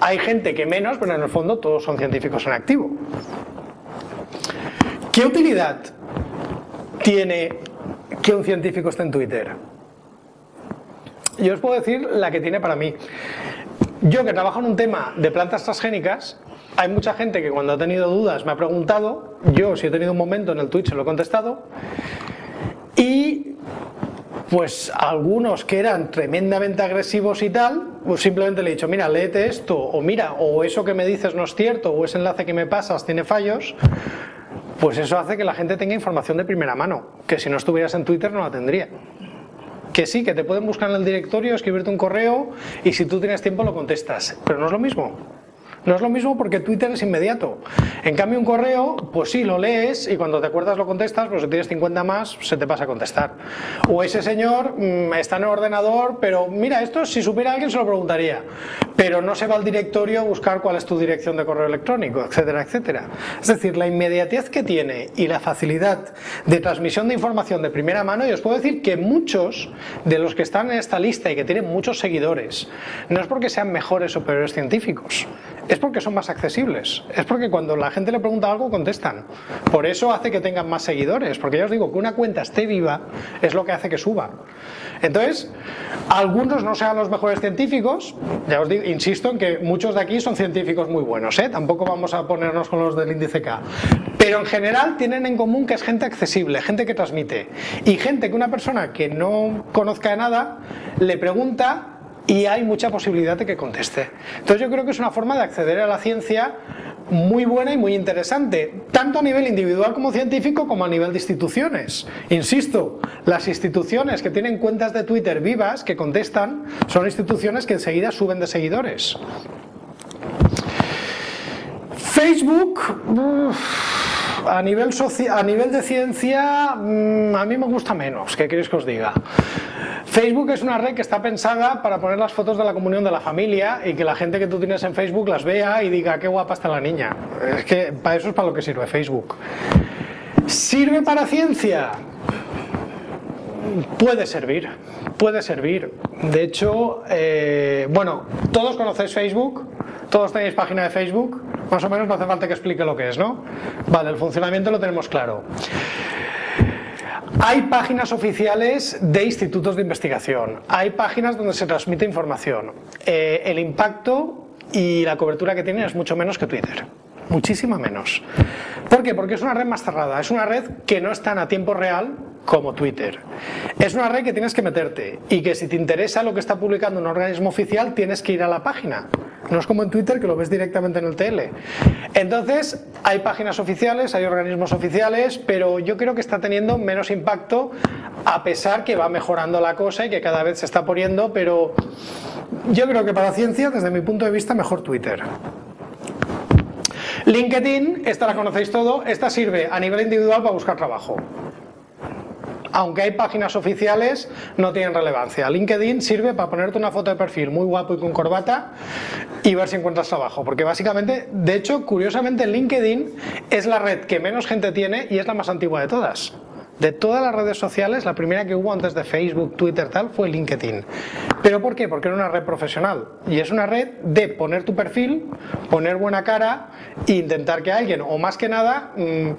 [SPEAKER 2] hay gente que menos, pero en el fondo todos son científicos en activo. ¿Qué utilidad tiene que un científico esté en Twitter? Yo os puedo decir la que tiene para mí. Yo que trabajo en un tema de plantas transgénicas, hay mucha gente que cuando ha tenido dudas me ha preguntado, yo si he tenido un momento en el Twitch se lo he contestado, y pues algunos que eran tremendamente agresivos y tal, pues simplemente le he dicho, mira, léete esto, o mira, o eso que me dices no es cierto, o ese enlace que me pasas tiene fallos, pues eso hace que la gente tenga información de primera mano, que si no estuvieras en Twitter no la tendría. Que sí, que te pueden buscar en el directorio, escribirte un correo y si tú tienes tiempo lo contestas, pero no es lo mismo. No es lo mismo porque Twitter es inmediato. En cambio, un correo, pues sí, lo lees y cuando te acuerdas lo contestas, pues si tienes 50 más, se te pasa a contestar. O ese señor mm, está en el ordenador, pero mira, esto si supiera alguien se lo preguntaría. Pero no se va al directorio a buscar cuál es tu dirección de correo electrónico, etcétera, etcétera. Es decir, la inmediatez que tiene y la facilidad de transmisión de información de primera mano, y os puedo decir que muchos de los que están en esta lista y que tienen muchos seguidores, no es porque sean mejores o peores científicos, es porque son más accesibles. Es porque cuando la gente le pregunta algo contestan. Por eso hace que tengan más seguidores. Porque ya os digo que una cuenta esté viva es lo que hace que suba. Entonces, algunos no sean los mejores científicos. Ya os digo, insisto en que muchos de aquí son científicos muy buenos. ¿eh? Tampoco vamos a ponernos con los del índice K. Pero en general tienen en común que es gente accesible, gente que transmite. Y gente que una persona que no conozca de nada le pregunta y hay mucha posibilidad de que conteste. Entonces yo creo que es una forma de acceder a la ciencia muy buena y muy interesante, tanto a nivel individual como científico como a nivel de instituciones. Insisto, las instituciones que tienen cuentas de Twitter vivas, que contestan, son instituciones que enseguida suben de seguidores. Facebook, a nivel, a nivel de ciencia, mm, a mí me gusta menos, ¿qué queréis que os diga? Facebook es una red que está pensada para poner las fotos de la comunión de la familia y que la gente que tú tienes en Facebook las vea y diga qué guapa está la niña. Es que para eso es para lo que sirve Facebook. ¿Sirve para ciencia? Puede servir, puede servir. De hecho, eh, bueno, todos conocéis Facebook, todos tenéis página de Facebook, más o menos no hace falta que explique lo que es, ¿no? Vale, el funcionamiento lo tenemos claro. Hay páginas oficiales de institutos de investigación, hay páginas donde se transmite información. Eh, el impacto y la cobertura que tienen es mucho menos que Twitter, muchísima menos. ¿Por qué? Porque es una red más cerrada, es una red que no está a tiempo real como Twitter. Es una red que tienes que meterte y que si te interesa lo que está publicando un organismo oficial tienes que ir a la página. No es como en Twitter que lo ves directamente en el TL. Entonces, hay páginas oficiales, hay organismos oficiales, pero yo creo que está teniendo menos impacto a pesar que va mejorando la cosa y que cada vez se está poniendo, pero yo creo que para ciencia, desde mi punto de vista, mejor Twitter. LinkedIn, esta la conocéis todo, esta sirve a nivel individual para buscar trabajo aunque hay páginas oficiales, no tienen relevancia. LinkedIn sirve para ponerte una foto de perfil muy guapo y con corbata y ver si encuentras trabajo. Porque básicamente, de hecho, curiosamente, LinkedIn es la red que menos gente tiene y es la más antigua de todas. De todas las redes sociales, la primera que hubo antes de Facebook, Twitter, tal, fue LinkedIn. ¿Pero por qué? Porque era una red profesional. Y es una red de poner tu perfil, poner buena cara e intentar que alguien, o más que nada, mm,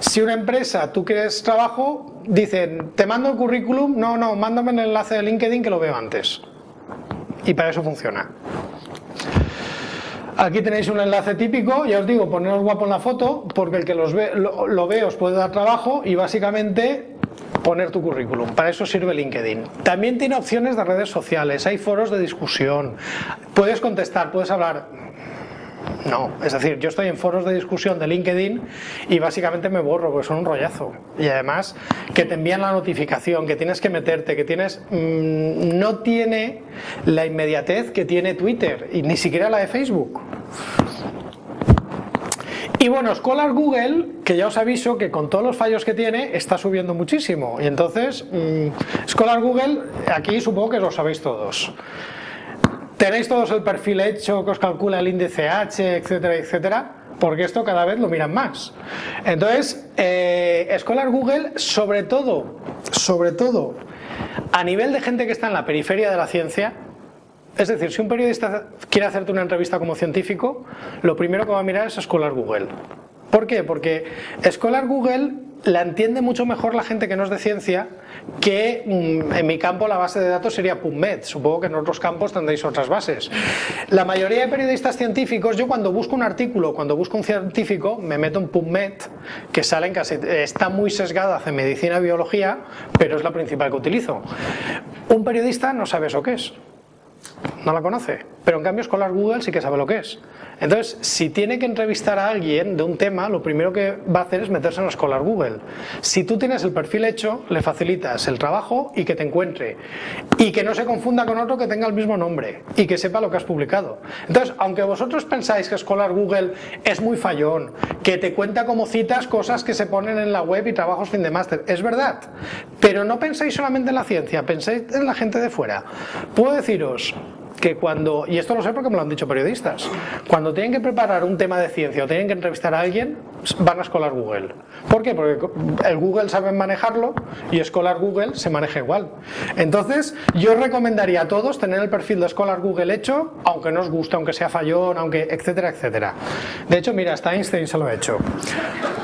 [SPEAKER 2] si una empresa, tú quieres trabajo, dicen, te mando el currículum, no, no, mándame el enlace de LinkedIn que lo veo antes. Y para eso funciona. Aquí tenéis un enlace típico, ya os digo, poneros guapo en la foto, porque el que los ve, lo, ve os puede dar trabajo y básicamente poner tu currículum. Para eso sirve LinkedIn. También tiene opciones de redes sociales, hay foros de discusión, puedes contestar, puedes hablar. No, es decir, yo estoy en foros de discusión de LinkedIn y básicamente me borro porque son un rollazo. Y además que te envían la notificación, que tienes que meterte, que tienes... Mm, no tiene la inmediatez que tiene Twitter y ni siquiera la de Facebook. Y bueno, Scholar Google, que ya os aviso que con todos los fallos que tiene, está subiendo muchísimo. Y entonces, mm, Scholar Google, aquí supongo que lo sabéis todos. Tenéis todos el perfil hecho que os calcula el índice H, etcétera, etcétera, porque esto cada vez lo miran más. Entonces, eh, Scholar Google, sobre todo, sobre todo, a nivel de gente que está en la periferia de la ciencia, es decir, si un periodista quiere hacerte una entrevista como científico, lo primero que va a mirar es Scholar Google. ¿Por qué? Porque Scholar Google la entiende mucho mejor la gente que no es de ciencia que mm, en mi campo la base de datos sería PubMed. Supongo que en otros campos tendréis otras bases. La mayoría de periodistas científicos, yo cuando busco un artículo, cuando busco un científico, me meto en PubMed, que salen casi, está muy sesgada hacia medicina y biología, pero es la principal que utilizo. Un periodista no sabe eso qué es no la conoce. Pero en cambio Scholar Google sí que sabe lo que es. Entonces, si tiene que entrevistar a alguien de un tema, lo primero que va a hacer es meterse en Scholar Google. Si tú tienes el perfil hecho, le facilitas el trabajo y que te encuentre. Y que no se confunda con otro que tenga el mismo nombre y que sepa lo que has publicado. Entonces, aunque vosotros pensáis que Scholar Google es muy fallón, que te cuenta como citas cosas que se ponen en la web y trabajos fin de máster, es verdad. Pero no pensáis solamente en la ciencia, pensáis en la gente de fuera. Puedo deciros que cuando, y esto lo sé porque me lo han dicho periodistas, cuando tienen que preparar un tema de ciencia o tienen que entrevistar a alguien, van a escolar Google. ¿Por qué? Porque el Google sabe manejarlo y escolar Google se maneja igual. Entonces, yo recomendaría a todos tener el perfil de escolar Google hecho, aunque no os guste, aunque sea fallón, aunque etcétera, etcétera. De hecho, mira, hasta Einstein se lo ha hecho.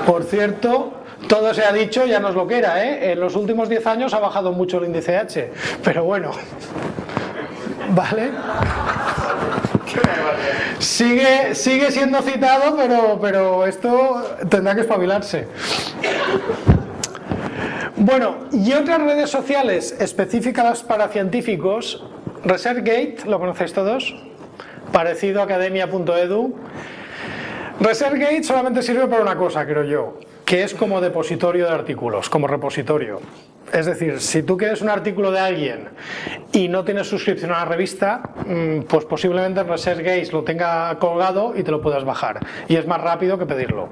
[SPEAKER 2] Por cierto, todo se ha dicho, ya no es lo que era, ¿eh? En los últimos 10 años ha bajado mucho el índice H, pero bueno. ¿Vale? Sigue, sigue siendo citado, pero, pero esto tendrá que espabilarse. Bueno, y otras redes sociales específicas para científicos, ResearchGate, ¿lo conocéis todos? Parecido a academia.edu. ResearchGate solamente sirve para una cosa, creo yo, que es como depositorio de artículos, como repositorio. Es decir, si tú quieres un artículo de alguien y no tienes suscripción a la revista, mm, pues posiblemente ResearchGate lo tenga colgado y te lo puedas bajar. Y es más rápido que pedirlo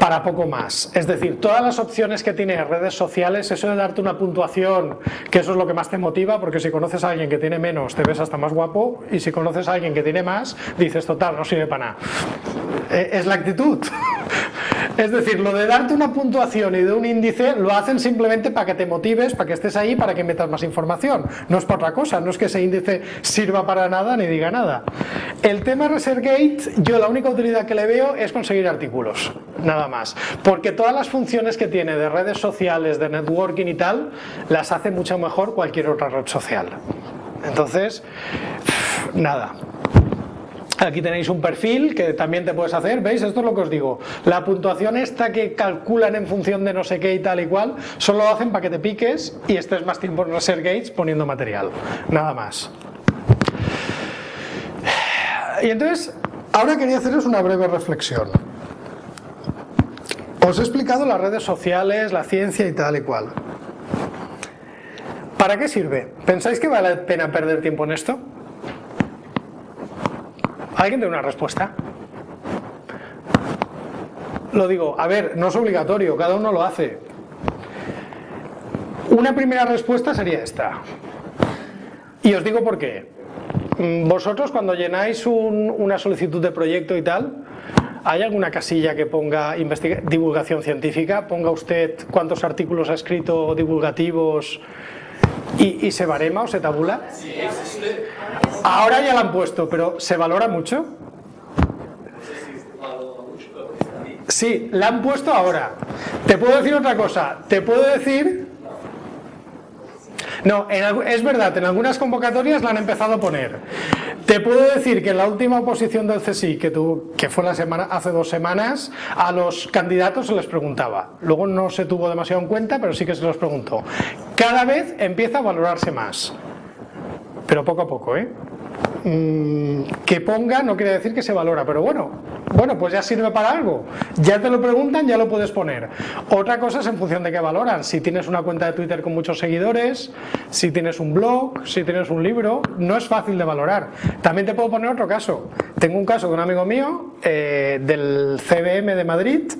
[SPEAKER 2] para poco más. Es decir, todas las opciones que tiene redes sociales, eso de darte una puntuación, que eso es lo que más te motiva, porque si conoces a alguien que tiene menos, te ves hasta más guapo, y si conoces a alguien que tiene más, dices, total, no sirve para nada. Eh, es la actitud. Es decir, lo de darte una puntuación y de un índice lo hacen simplemente para que te motives, para que estés ahí, para que metas más información. No es por otra cosa, no es que ese índice sirva para nada ni diga nada. El tema ResearchGate, yo la única utilidad que le veo es conseguir artículos, nada más. Porque todas las funciones que tiene de redes sociales, de networking y tal, las hace mucho mejor cualquier otra red social. Entonces, nada. [laughs] Aquí tenéis un perfil que también te puedes hacer, ¿veis? Esto es lo que os digo. La puntuación esta que calculan en función de no sé qué y tal y cual, solo lo hacen para que te piques y estés más tiempo en gates poniendo material. Nada más. Y entonces, ahora quería haceros una breve reflexión. Os he explicado las redes sociales, la ciencia y tal y cual. ¿Para qué sirve? ¿Pensáis que vale la pena perder tiempo en esto? ¿Alguien tiene una respuesta? Lo digo, a ver, no es obligatorio, cada uno lo hace. Una primera respuesta sería esta. Y os digo por qué. Mm, vosotros cuando llenáis una solicitud de proyecto y tal, ¿hay alguna casilla que ponga divulgación científica? Ponga usted cuántos artículos ha escrito divulgativos y, se barema o se tabula. Ahora ya la han puesto, pero ¿se valora mucho? Sí, la han puesto ahora. Te puedo decir otra cosa. Te puedo decir... No, es verdad, en algunas convocatorias la han empezado a poner. Te puedo decir que en la última oposición del CSI, que, que fue la semana, hace dos semanas, a los candidatos se les preguntaba. Luego no se tuvo demasiado en cuenta, pero sí que se los preguntó. Cada vez empieza a valorarse más. Pero poco a poco, ¿eh? Mm, que ponga no quiere decir que se valora, pero bueno, bueno, pues ya sirve para algo. Ya te lo preguntan, ya lo puedes poner. Otra cosa es en función de qué valoran. Si tienes una cuenta de Twitter con muchos seguidores, si tienes un blog, si tienes un libro, no es fácil de valorar. También te puedo poner otro caso. Tengo un caso de un amigo mío eh, del CBM de Madrid,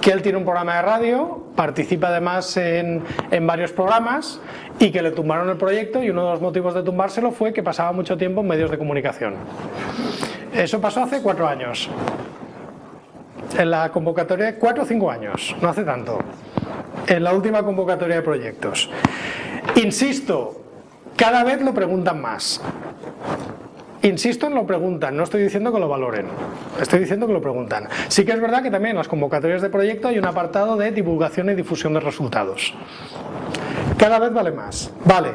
[SPEAKER 2] que él tiene un programa de radio, participa además en, en varios programas y que le tumbaron el proyecto y uno de los motivos de tumbárselo fue que pasaba mucho tiempo en medios de comunicación. Eso pasó hace cuatro años. En la convocatoria, cuatro o cinco años, no hace tanto. En la última convocatoria de proyectos. Insisto, cada vez lo preguntan más. Insisto en lo preguntan, no estoy diciendo que lo valoren, estoy diciendo que lo preguntan. Sí que es verdad que también en las convocatorias de proyecto hay un apartado de divulgación y difusión de resultados. Cada vez vale más. Vale.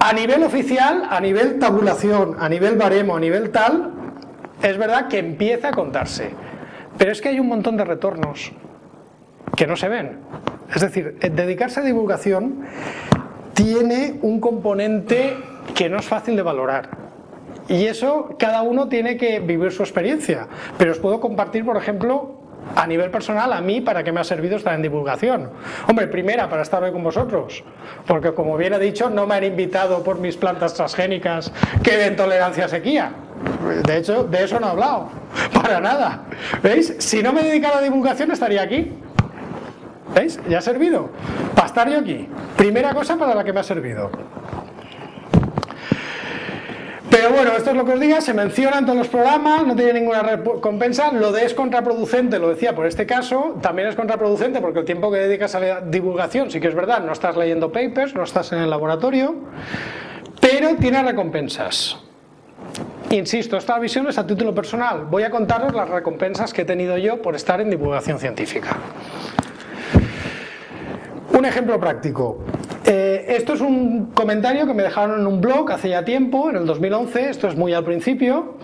[SPEAKER 2] A nivel oficial, a nivel tabulación, a nivel baremo, a nivel tal, es verdad que empieza a contarse. Pero es que hay un montón de retornos que no se ven. Es decir, dedicarse a divulgación tiene un componente que no es fácil de valorar. Y eso cada uno tiene que vivir su experiencia. Pero os puedo compartir, por ejemplo, a nivel personal, a mí, ¿para qué me ha servido estar en divulgación? Hombre, primera, para estar hoy con vosotros, porque como bien he dicho, no me han invitado por mis plantas transgénicas que den tolerancia a sequía. De hecho, de eso no he hablado, [laughs] para nada. ¿Veis? Si no me dedicara a divulgación, estaría aquí. ¿Veis? Ya ha servido. Para estar yo aquí. Primera cosa para la que me ha servido. Pero bueno, esto es lo que os diga, se menciona en todos los programas, no tiene ninguna recompensa, lo de es contraproducente, lo decía por este caso, también es contraproducente porque el tiempo que dedicas a la divulgación, sí que es verdad, no estás leyendo papers, no estás en el laboratorio, pero tiene recompensas. Insisto, esta visión es a título personal. Voy a contaros las recompensas que he tenido yo por estar en divulgación científica. Un ejemplo práctico. Eh, esto es un comentario que me dejaron en un blog hace ya tiempo, en el 2011, esto es muy al principio,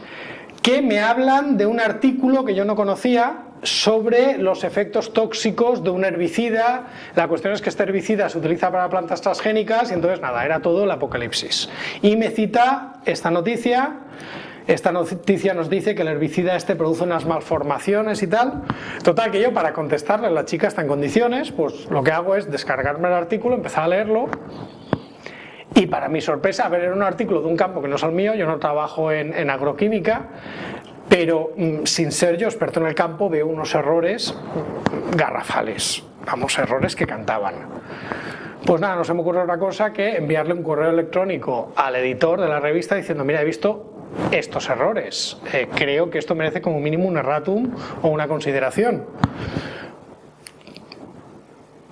[SPEAKER 2] que me hablan de un artículo que yo no conocía sobre los efectos tóxicos de un herbicida. La cuestión es que este herbicida se utiliza para plantas transgénicas y entonces nada, era todo el apocalipsis. Y me cita esta noticia. Esta noticia nos dice que el herbicida este produce unas malformaciones y tal. Total, que yo para contestarle, la chica está en condiciones, pues lo que hago es descargarme el artículo, empezar a leerlo. Y para mi sorpresa, a ver, era un artículo de un campo que no es el mío, yo no trabajo en, agroquímica, pero mm, sin ser yo experto en el campo veo unos errores garrafales, vamos, errores que cantaban. Pues nada, no se me ocurre otra cosa que enviarle un correo electrónico al editor de la revista diciendo, mira, he visto estos errores, eh, creo que esto merece como mínimo un erratum o una consideración.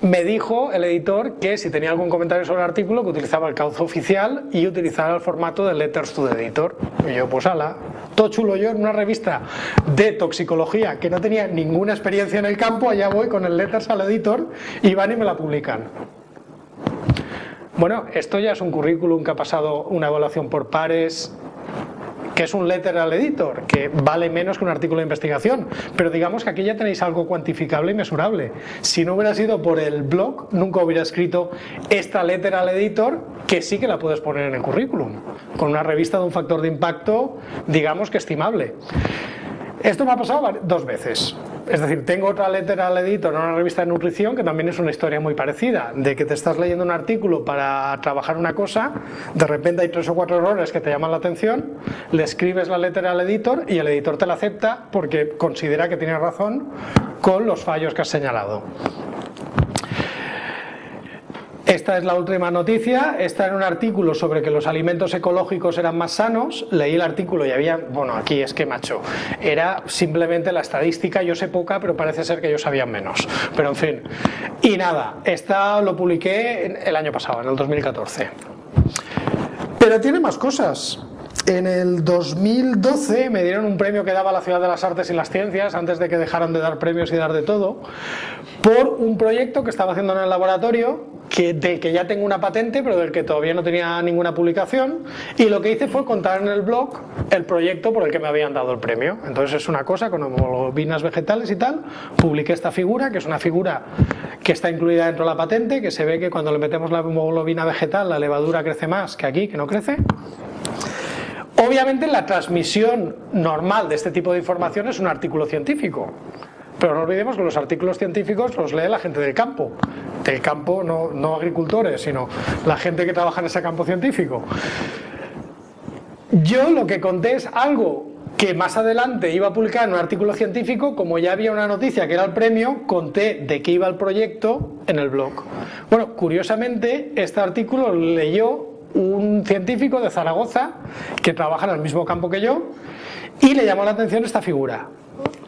[SPEAKER 2] Me dijo el editor que si tenía algún comentario sobre el artículo que utilizaba el cauce oficial y utilizara el formato de Letters to the Editor. Y yo, pues ala, todo chulo yo en una revista de toxicología que no tenía ninguna experiencia en el campo, allá voy con el Letters al Editor y van y me la publican. Bueno, esto ya es un currículum que ha pasado una evaluación por pares, que es un letter al editor, que vale menos que un artículo de investigación, pero digamos que aquí ya tenéis algo cuantificable y mesurable. Si no hubiera sido por el blog, nunca hubiera escrito esta letter al editor, que sí que la puedes poner en el currículum, con una revista de un factor de impacto, digamos que estimable. Esto me ha pasado dos veces. Es decir, tengo otra letra al editor en una revista de nutrición que también es una historia muy parecida, de que te estás leyendo un artículo para trabajar una cosa, de repente hay tres o cuatro errores que te llaman la atención, le escribes la letra al editor y el editor te la acepta porque considera que tienes razón con los fallos que has señalado. Esta es la última noticia. Está en un artículo sobre que los alimentos ecológicos eran más sanos. Leí el artículo y había, bueno, aquí es que macho, era simplemente la estadística. Yo sé poca, pero parece ser que ellos sabían menos. Pero en fin. Y nada, esta lo publiqué el año pasado, en el 2014. Pero tiene más cosas. En el 2012 me dieron un premio que daba la Ciudad de las Artes y las Ciencias, antes de que dejaran de dar premios y dar de todo, por un proyecto que estaba haciendo en el laboratorio, que, del que ya tengo una patente, pero del que todavía no tenía ninguna publicación, y lo que hice fue contar en el blog el proyecto por el que me habían dado el premio. Entonces es una cosa con hemoglobinas vegetales y tal, publiqué esta figura, que es una figura que está incluida dentro de la patente, que se ve que cuando le metemos la hemoglobina vegetal la levadura crece más que aquí, que no crece. Obviamente la transmisión normal de este tipo de información es un artículo científico, pero no olvidemos que los artículos científicos los lee la gente del campo, del campo no, agricultores, sino la gente que trabaja en ese campo científico. Yo lo que conté es algo que más adelante iba a publicar en un artículo científico, como ya había una noticia que era el premio, conté de qué iba el proyecto en el blog. Bueno, curiosamente, este artículo leyó un científico de Zaragoza que trabaja en el mismo campo que yo y le llamó la atención esta figura.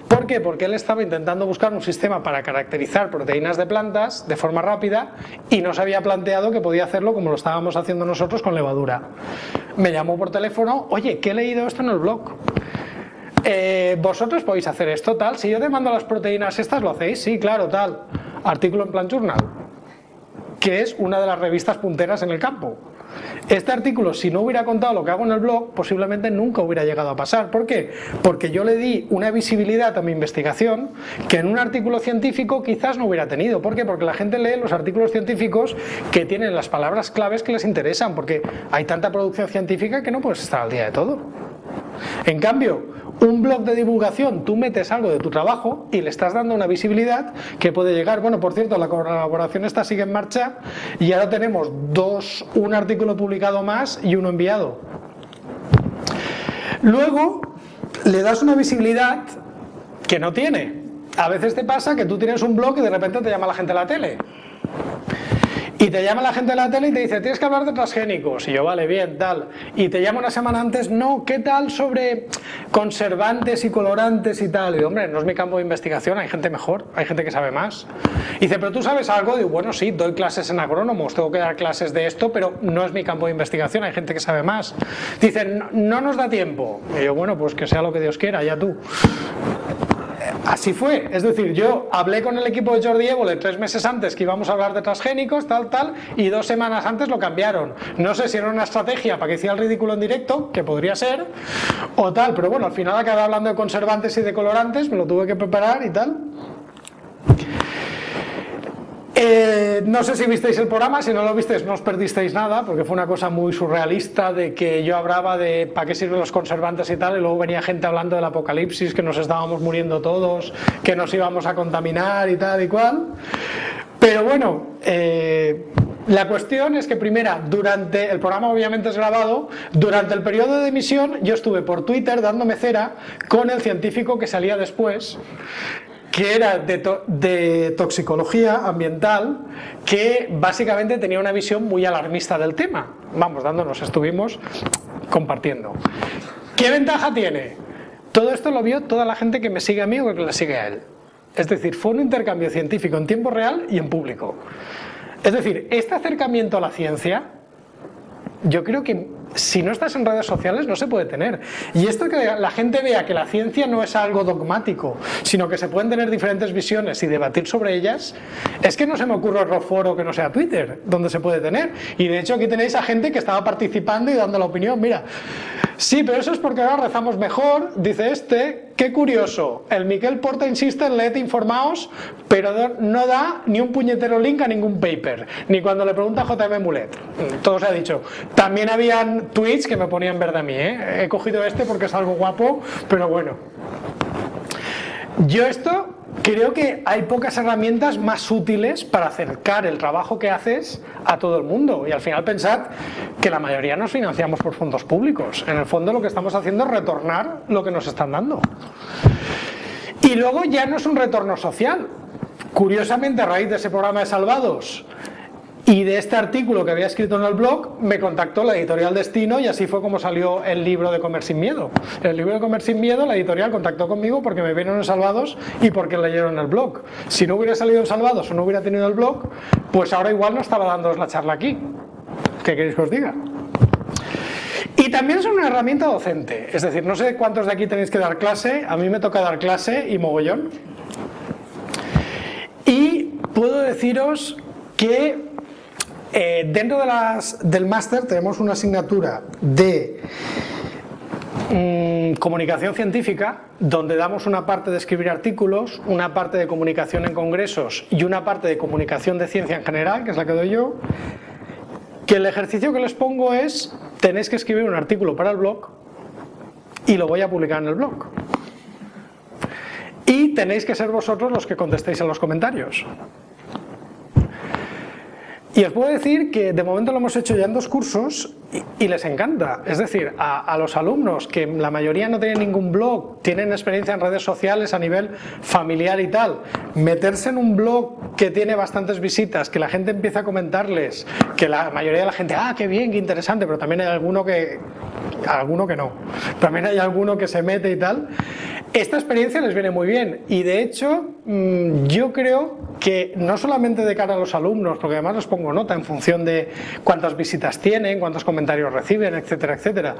[SPEAKER 2] ¿Por qué? Porque él estaba intentando buscar un sistema para caracterizar proteínas de plantas de forma rápida y no se había planteado que podía hacerlo como lo estábamos haciendo nosotros con levadura. Me llamó por teléfono, oye, que he leído esto en el blog. Eh, ¿Vosotros podéis hacer esto tal? Si yo te mando las proteínas estas, ¿lo hacéis? Sí, claro, tal. Artículo en Plan Journal, que es una de las revistas punteras en el campo. Este artículo, si no hubiera contado lo que hago en el blog, posiblemente nunca hubiera llegado a pasar. ¿Por qué? Porque yo le di una visibilidad a mi investigación que en un artículo científico quizás no hubiera tenido. ¿Por qué? Porque la gente lee los artículos científicos que tienen las palabras claves que les interesan, porque hay tanta producción científica que no puedes estar al día de todo. En cambio, un blog de divulgación, tú metes algo de tu trabajo y le estás dando una visibilidad que puede llegar. Bueno, por cierto, la colaboración esta sigue en marcha y ahora tenemos dos, un artículo publicado más y uno enviado. Luego, le das una visibilidad que no tiene. A veces te pasa que tú tienes un blog y de repente te llama la gente a la tele. Y te llama la gente de la tele y te dice, tienes que hablar de transgénicos. Y yo, vale, bien, tal. Y te llama una semana antes, no, ¿qué tal sobre conservantes y colorantes y tal? Y digo, hombre, no es mi campo de investigación, hay gente mejor, hay gente que sabe más. Y dice, pero tú sabes algo. Digo, bueno, sí, doy clases en agrónomos, tengo que dar clases de esto, pero no es mi campo de investigación, hay gente que sabe más. Dicen, no, no nos da tiempo. Y yo, bueno, pues que sea lo que Dios quiera, ya tú Así fue, es decir, yo hablé con el equipo de Jordi Évole tres meses antes que íbamos a hablar de transgénicos, tal, tal, y dos semanas antes lo cambiaron. No sé si era una estrategia para que hiciera el ridículo en directo, que podría ser, o tal, pero bueno, al final acabé hablando de conservantes y de colorantes, me lo tuve que preparar y tal. Eh, no sé si visteis el programa, si no lo visteis no os perdisteis nada, porque fue una cosa muy surrealista de que yo hablaba de para qué sirven los conservantes y tal, y luego venía gente hablando del apocalipsis, que nos estábamos muriendo todos, que nos íbamos a contaminar y tal y cual. Pero bueno, eh, la cuestión es que primera, durante el programa obviamente es grabado, durante el periodo de emisión yo estuve por Twitter dándome cera con el científico que salía después que era de, toxicología ambiental, que básicamente tenía una visión muy alarmista del tema. Vamos, dándonos, estuvimos compartiendo. ¿Qué ventaja tiene? Todo esto lo vio toda la gente que me sigue a mí o que le sigue a él. Es decir, fue un intercambio científico en tiempo real y en público. Es decir, este acercamiento a la ciencia, yo creo que si no estás en redes sociales no se puede tener. Y esto que la gente vea que la ciencia no es algo dogmático, sino que se pueden tener diferentes visiones y debatir sobre ellas, es que no se me ocurre otro foro que no sea Twitter, donde se puede tener. Y de hecho aquí tenéis a gente que estaba participando y dando la opinión. Mira, sí, pero eso es porque ahora rezamos mejor, dice este. Qué curioso, el Miquel Porta insiste en informaos, pero no da ni un puñetero link a ningún paper, ni cuando le pregunta a JM Mulet. Todo se ha dicho. También habían tweets que me ponían verde a mí. ¿eh? He cogido este porque es algo guapo, pero bueno. Yo esto creo que hay pocas herramientas más útiles para acercar el trabajo que haces a todo el mundo. Y al final pensad que la mayoría nos financiamos por fondos públicos. En el fondo lo que estamos haciendo es retornar lo que nos están dando. Y luego ya no es un retorno social. Curiosamente, a raíz de ese programa de Salvados, y de este artículo que había escrito en el blog me contactó la editorial Destino y así fue como salió el libro de Comer sin Miedo. El libro de Comer sin Miedo, la editorial contactó conmigo porque me vieron en Salvados y porque leyeron el blog. Si no hubiera salido en Salvados o no hubiera tenido el blog, pues ahora igual no estaba dándoos la charla aquí. ¿Qué queréis que os diga? Y también es una herramienta docente. Es decir, no sé cuántos de aquí tenéis que dar clase, a mí me toca dar clase y mogollón. Y puedo deciros que eh, dentro del máster tenemos una asignatura de mm, comunicación científica, donde damos una parte de escribir artículos, una parte de comunicación en congresos y una parte de comunicación de ciencia en general, que es la que doy yo, que el ejercicio que les pongo es, tenéis que escribir un artículo para el blog y lo voy a publicar en el blog. Y tenéis que ser vosotros los que contestéis en los comentarios. Y os puedo decir que de momento lo hemos hecho ya en dos cursos y, les encanta. Es decir, a, los alumnos que la mayoría no tienen ningún blog, tienen experiencia en redes sociales a nivel familiar y tal, meterse en un blog que tiene bastantes visitas, que la gente empieza a comentarles, que la mayoría de la gente, ah, qué bien, qué interesante, pero también hay alguno que, alguno que no. También hay alguno que se mete y tal. Esta experiencia les viene muy bien y de hecho yo creo que no solamente de cara a los alumnos, porque además les pongo nota en función de cuántas visitas tienen, cuántos comentarios reciben, etcétera, etcétera,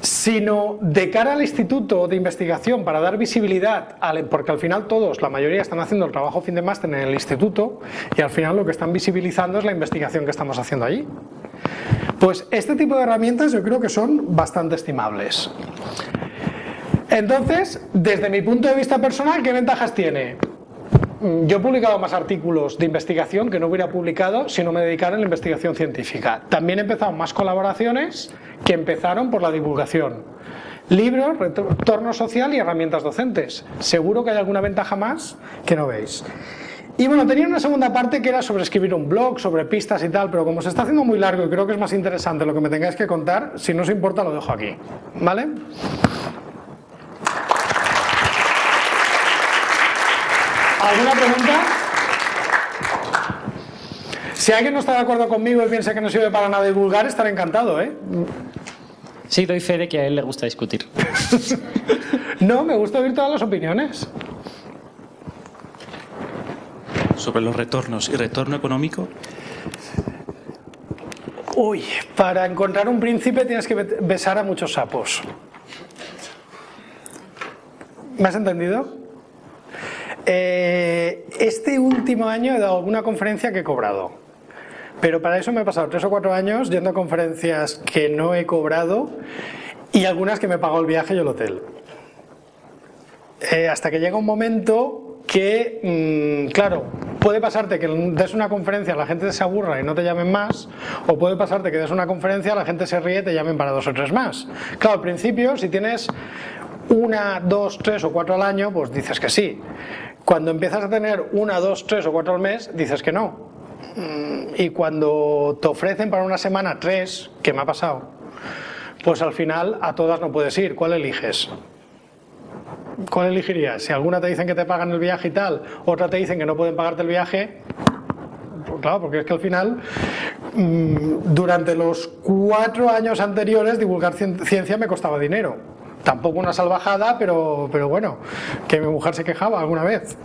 [SPEAKER 2] sino de cara al instituto de investigación para dar visibilidad, porque al final todos, la mayoría están haciendo el trabajo fin de máster en el instituto y al final lo que están visibilizando es la investigación que estamos haciendo allí. Pues este tipo de herramientas yo creo que son bastante estimables. Entonces, desde mi punto de vista personal, ¿qué ventajas tiene? Mm, yo he publicado más artículos de investigación que no hubiera publicado si no me dedicara a la investigación científica. También he empezado más colaboraciones que empezaron por la divulgación. Libros, retorno social y herramientas docentes. Seguro que hay alguna ventaja más que no veis. Y bueno, tenía una segunda parte que era sobre escribir un blog, sobre pistas y tal, pero como se está haciendo muy largo y creo que es más interesante lo que me tengáis que contar, si no os importa lo dejo aquí. ¿Vale? ¿Alguna pregunta? Si alguien no está de acuerdo conmigo y piensa que no sirve para nada divulgar, estaré encantado, ¿eh?
[SPEAKER 1] Sí, doy fe de que a él le gusta discutir. [laughs]
[SPEAKER 2] no, me gusta oír todas las opiniones.
[SPEAKER 4] Sobre los retornos y retorno económico.
[SPEAKER 2] Uy, para encontrar un príncipe tienes que besar a muchos sapos. ¿Me has entendido? Eh, este último año he dado alguna conferencia que he cobrado. Pero para eso me he pasado tres o cuatro años yendo a conferencias que no he cobrado y algunas que me pagado el viaje y el hotel. Eh, hasta que llega un momento que, mm, claro, puede pasarte que des una conferencia, la gente se aburra y no te llamen más, o puede pasarte que des una conferencia, la gente se ríe y te llamen para dos o tres más. Claro, al principio, si tienes una, dos, tres o cuatro al año, pues dices que sí. Cuando empiezas a tener una, dos, tres o cuatro al mes, dices que no. Mm, y cuando te ofrecen para una semana tres, que me ha pasado, pues al final a todas no puedes ir. ¿Cuál eliges? ¿Cuál elegirías? Si alguna te dicen que te pagan el viaje y tal, otra te dicen que no pueden pagarte el viaje, pues claro, porque es que al final, mm, durante los cuatro años anteriores, divulgar ciencia me costaba dinero. Tampoco una salvajada, pero, pero bueno, que mi mujer se quejaba alguna vez.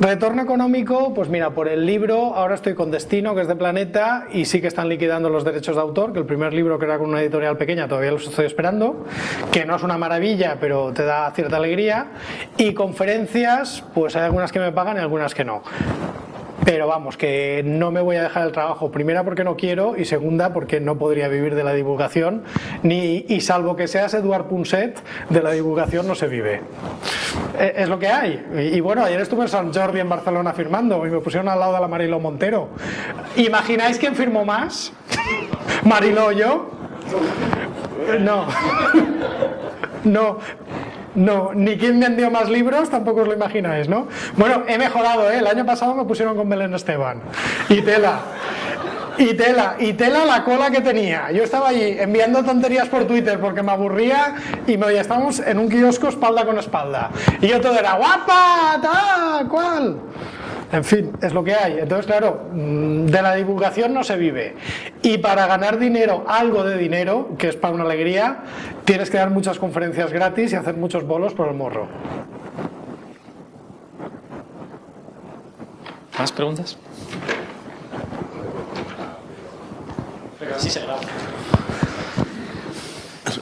[SPEAKER 2] Retorno económico, pues mira, por el libro, ahora estoy con Destino, que es de Planeta, y sí que están liquidando los derechos de autor, que el primer libro que era con una editorial pequeña todavía los estoy esperando, que no es una maravilla, pero te da cierta alegría. Y conferencias, pues hay algunas que me pagan y algunas que no. Pero vamos, que no me voy a dejar el trabajo, primera porque no quiero y segunda porque no podría vivir de la divulgación, ni, y salvo que seas Eduard Punset, de la divulgación no se vive. Eh, es lo que hay. Y, bueno, ayer estuve en San Jordi en Barcelona firmando y me pusieron al lado de la Marilo Montero. ¿Imagináis quién firmó más? [laughs] ¿Marilo o yo? No. [laughs] No, no, ni quién vendió más libros, tampoco os lo imagináis, ¿no? Bueno, he mejorado, ¿eh? El año pasado me pusieron con Belén Esteban. Y tela. Y tela, y tela la cola que tenía. Yo estaba allí enviando tonterías por Twitter porque me aburría y me estábamos en un kiosco espalda con espalda. Y yo todo era guapa, ta, cuál. En fin, es lo que hay. Entonces, claro, mm, de la divulgación no se vive. Y para ganar dinero, algo de dinero, que es para una alegría, tienes que dar muchas conferencias gratis y hacer muchos bolos por el morro.
[SPEAKER 4] ¿Más preguntas?
[SPEAKER 1] Sí, se graba.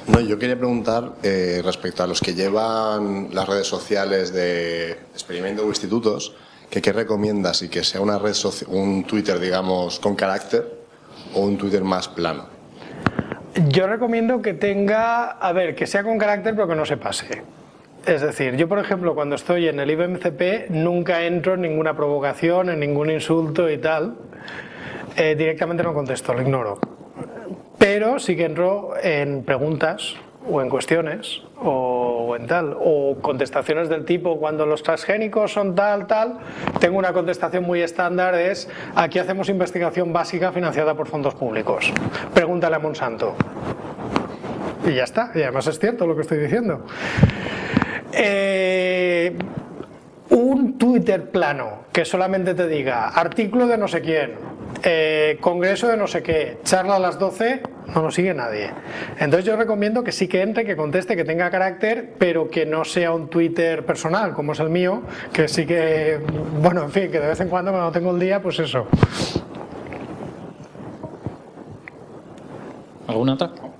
[SPEAKER 5] No, yo quería preguntar eh, respecto a los que llevan las redes sociales de experimento o institutos, que qué recomiendas y que sea una red un Twitter, digamos, con carácter o un Twitter más plano.
[SPEAKER 2] Yo recomiendo que tenga, a ver, que sea con carácter pero que no se pase. Es decir, yo por ejemplo cuando estoy en el IBMCP nunca entro en ninguna provocación, en ningún insulto y tal. Eh, directamente no contesto, lo ignoro. Pero sí que entro en preguntas o en cuestiones o, en tal, o contestaciones del tipo cuando los transgénicos son tal, tal, tengo una contestación muy estándar, es aquí hacemos investigación básica financiada por fondos públicos. Pregúntale a Monsanto. Y ya está, y además es cierto lo que estoy diciendo. Eh, un Twitter plano que solamente te diga artículo de no sé quién, eh, congreso de no sé qué, charla a las 12, no lo sigue nadie. Entonces yo recomiendo que sí que entre, que conteste, que tenga carácter, pero que no sea un Twitter personal, como es el mío, que sí que, bueno, en fin, que de vez en cuando cuando tengo el día, pues eso.
[SPEAKER 4] ¿Alguna otra?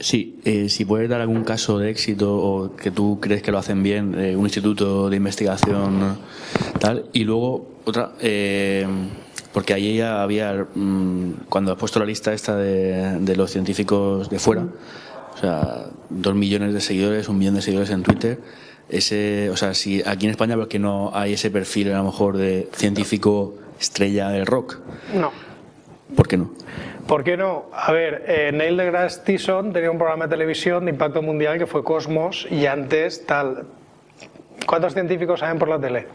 [SPEAKER 6] Sí, eh, si puedes dar algún caso de éxito o que tú crees que lo hacen bien, un instituto de investigación tal, y luego otra, eh, porque ahí ya había, mm, cuando has puesto la lista esta de, los científicos de fuera, o sea, dos millones de seguidores, un millón de seguidores en Twitter, ese, o sea, si aquí en España, porque no hay ese perfil a lo mejor de científico estrella del rock?
[SPEAKER 2] No.
[SPEAKER 6] ¿Por qué no?
[SPEAKER 2] ¿Por qué no? A ver, eh, Neil deGrasse Tyson tenía un programa de televisión de impacto mundial que fue Cosmos y antes tal. ¿Cuántos científicos saben por la tele?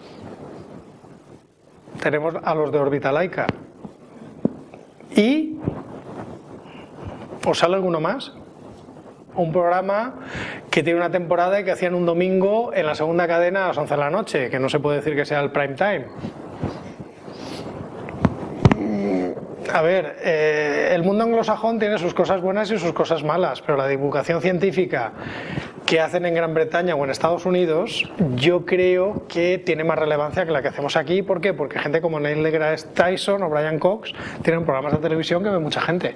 [SPEAKER 2] tenemos a los de órbita laica. ¿Y os sale alguno más? Un programa que tiene una temporada que hacían un domingo en la segunda cadena a las 11 de la noche, que no se puede decir que sea el prime time. A ver, eh, el mundo anglosajón tiene sus cosas buenas y sus cosas malas, pero la divulgación científica que hacen en Gran Bretaña o en Estados Unidos, yo creo que tiene más relevancia que la que hacemos aquí. ¿Por qué? Porque gente como Neil deGrasse Tyson o Brian Cox tienen programas de televisión que ve mucha gente.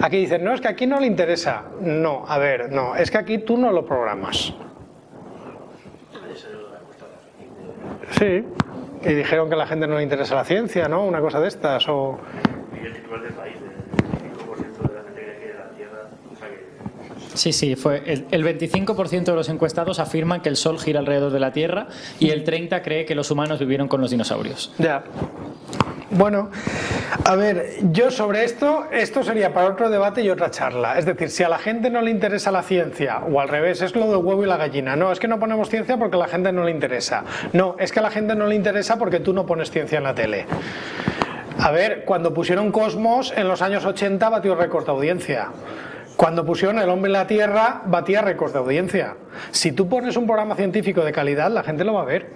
[SPEAKER 2] Aquí dicen, no, es que aquí no le interesa. No, a ver, no, es que aquí tú no lo programas. Sí. Y dijeron que a la gente no le interesa la ciencia, ¿no? Una cosa de estas. O...
[SPEAKER 1] Sí, sí, fue el, el 25% de los encuestados afirman que el Sol gira alrededor de la Tierra y el 30% cree que los humanos vivieron con los dinosaurios.
[SPEAKER 2] Ya. Bueno, a ver, yo sobre esto, esto sería para otro debate y otra charla. Es decir, si a la gente no le interesa la ciencia, o al revés, es lo del huevo y la gallina. No, es que no ponemos ciencia porque a la gente no le interesa. No, es que a la gente no le interesa porque tú no pones ciencia en la tele. A ver, cuando pusieron Cosmos en los años 80 batió récord de audiencia. Cuando pusieron El hombre en la Tierra batía récord de audiencia. Si tú pones un programa científico de calidad, la gente lo va a ver.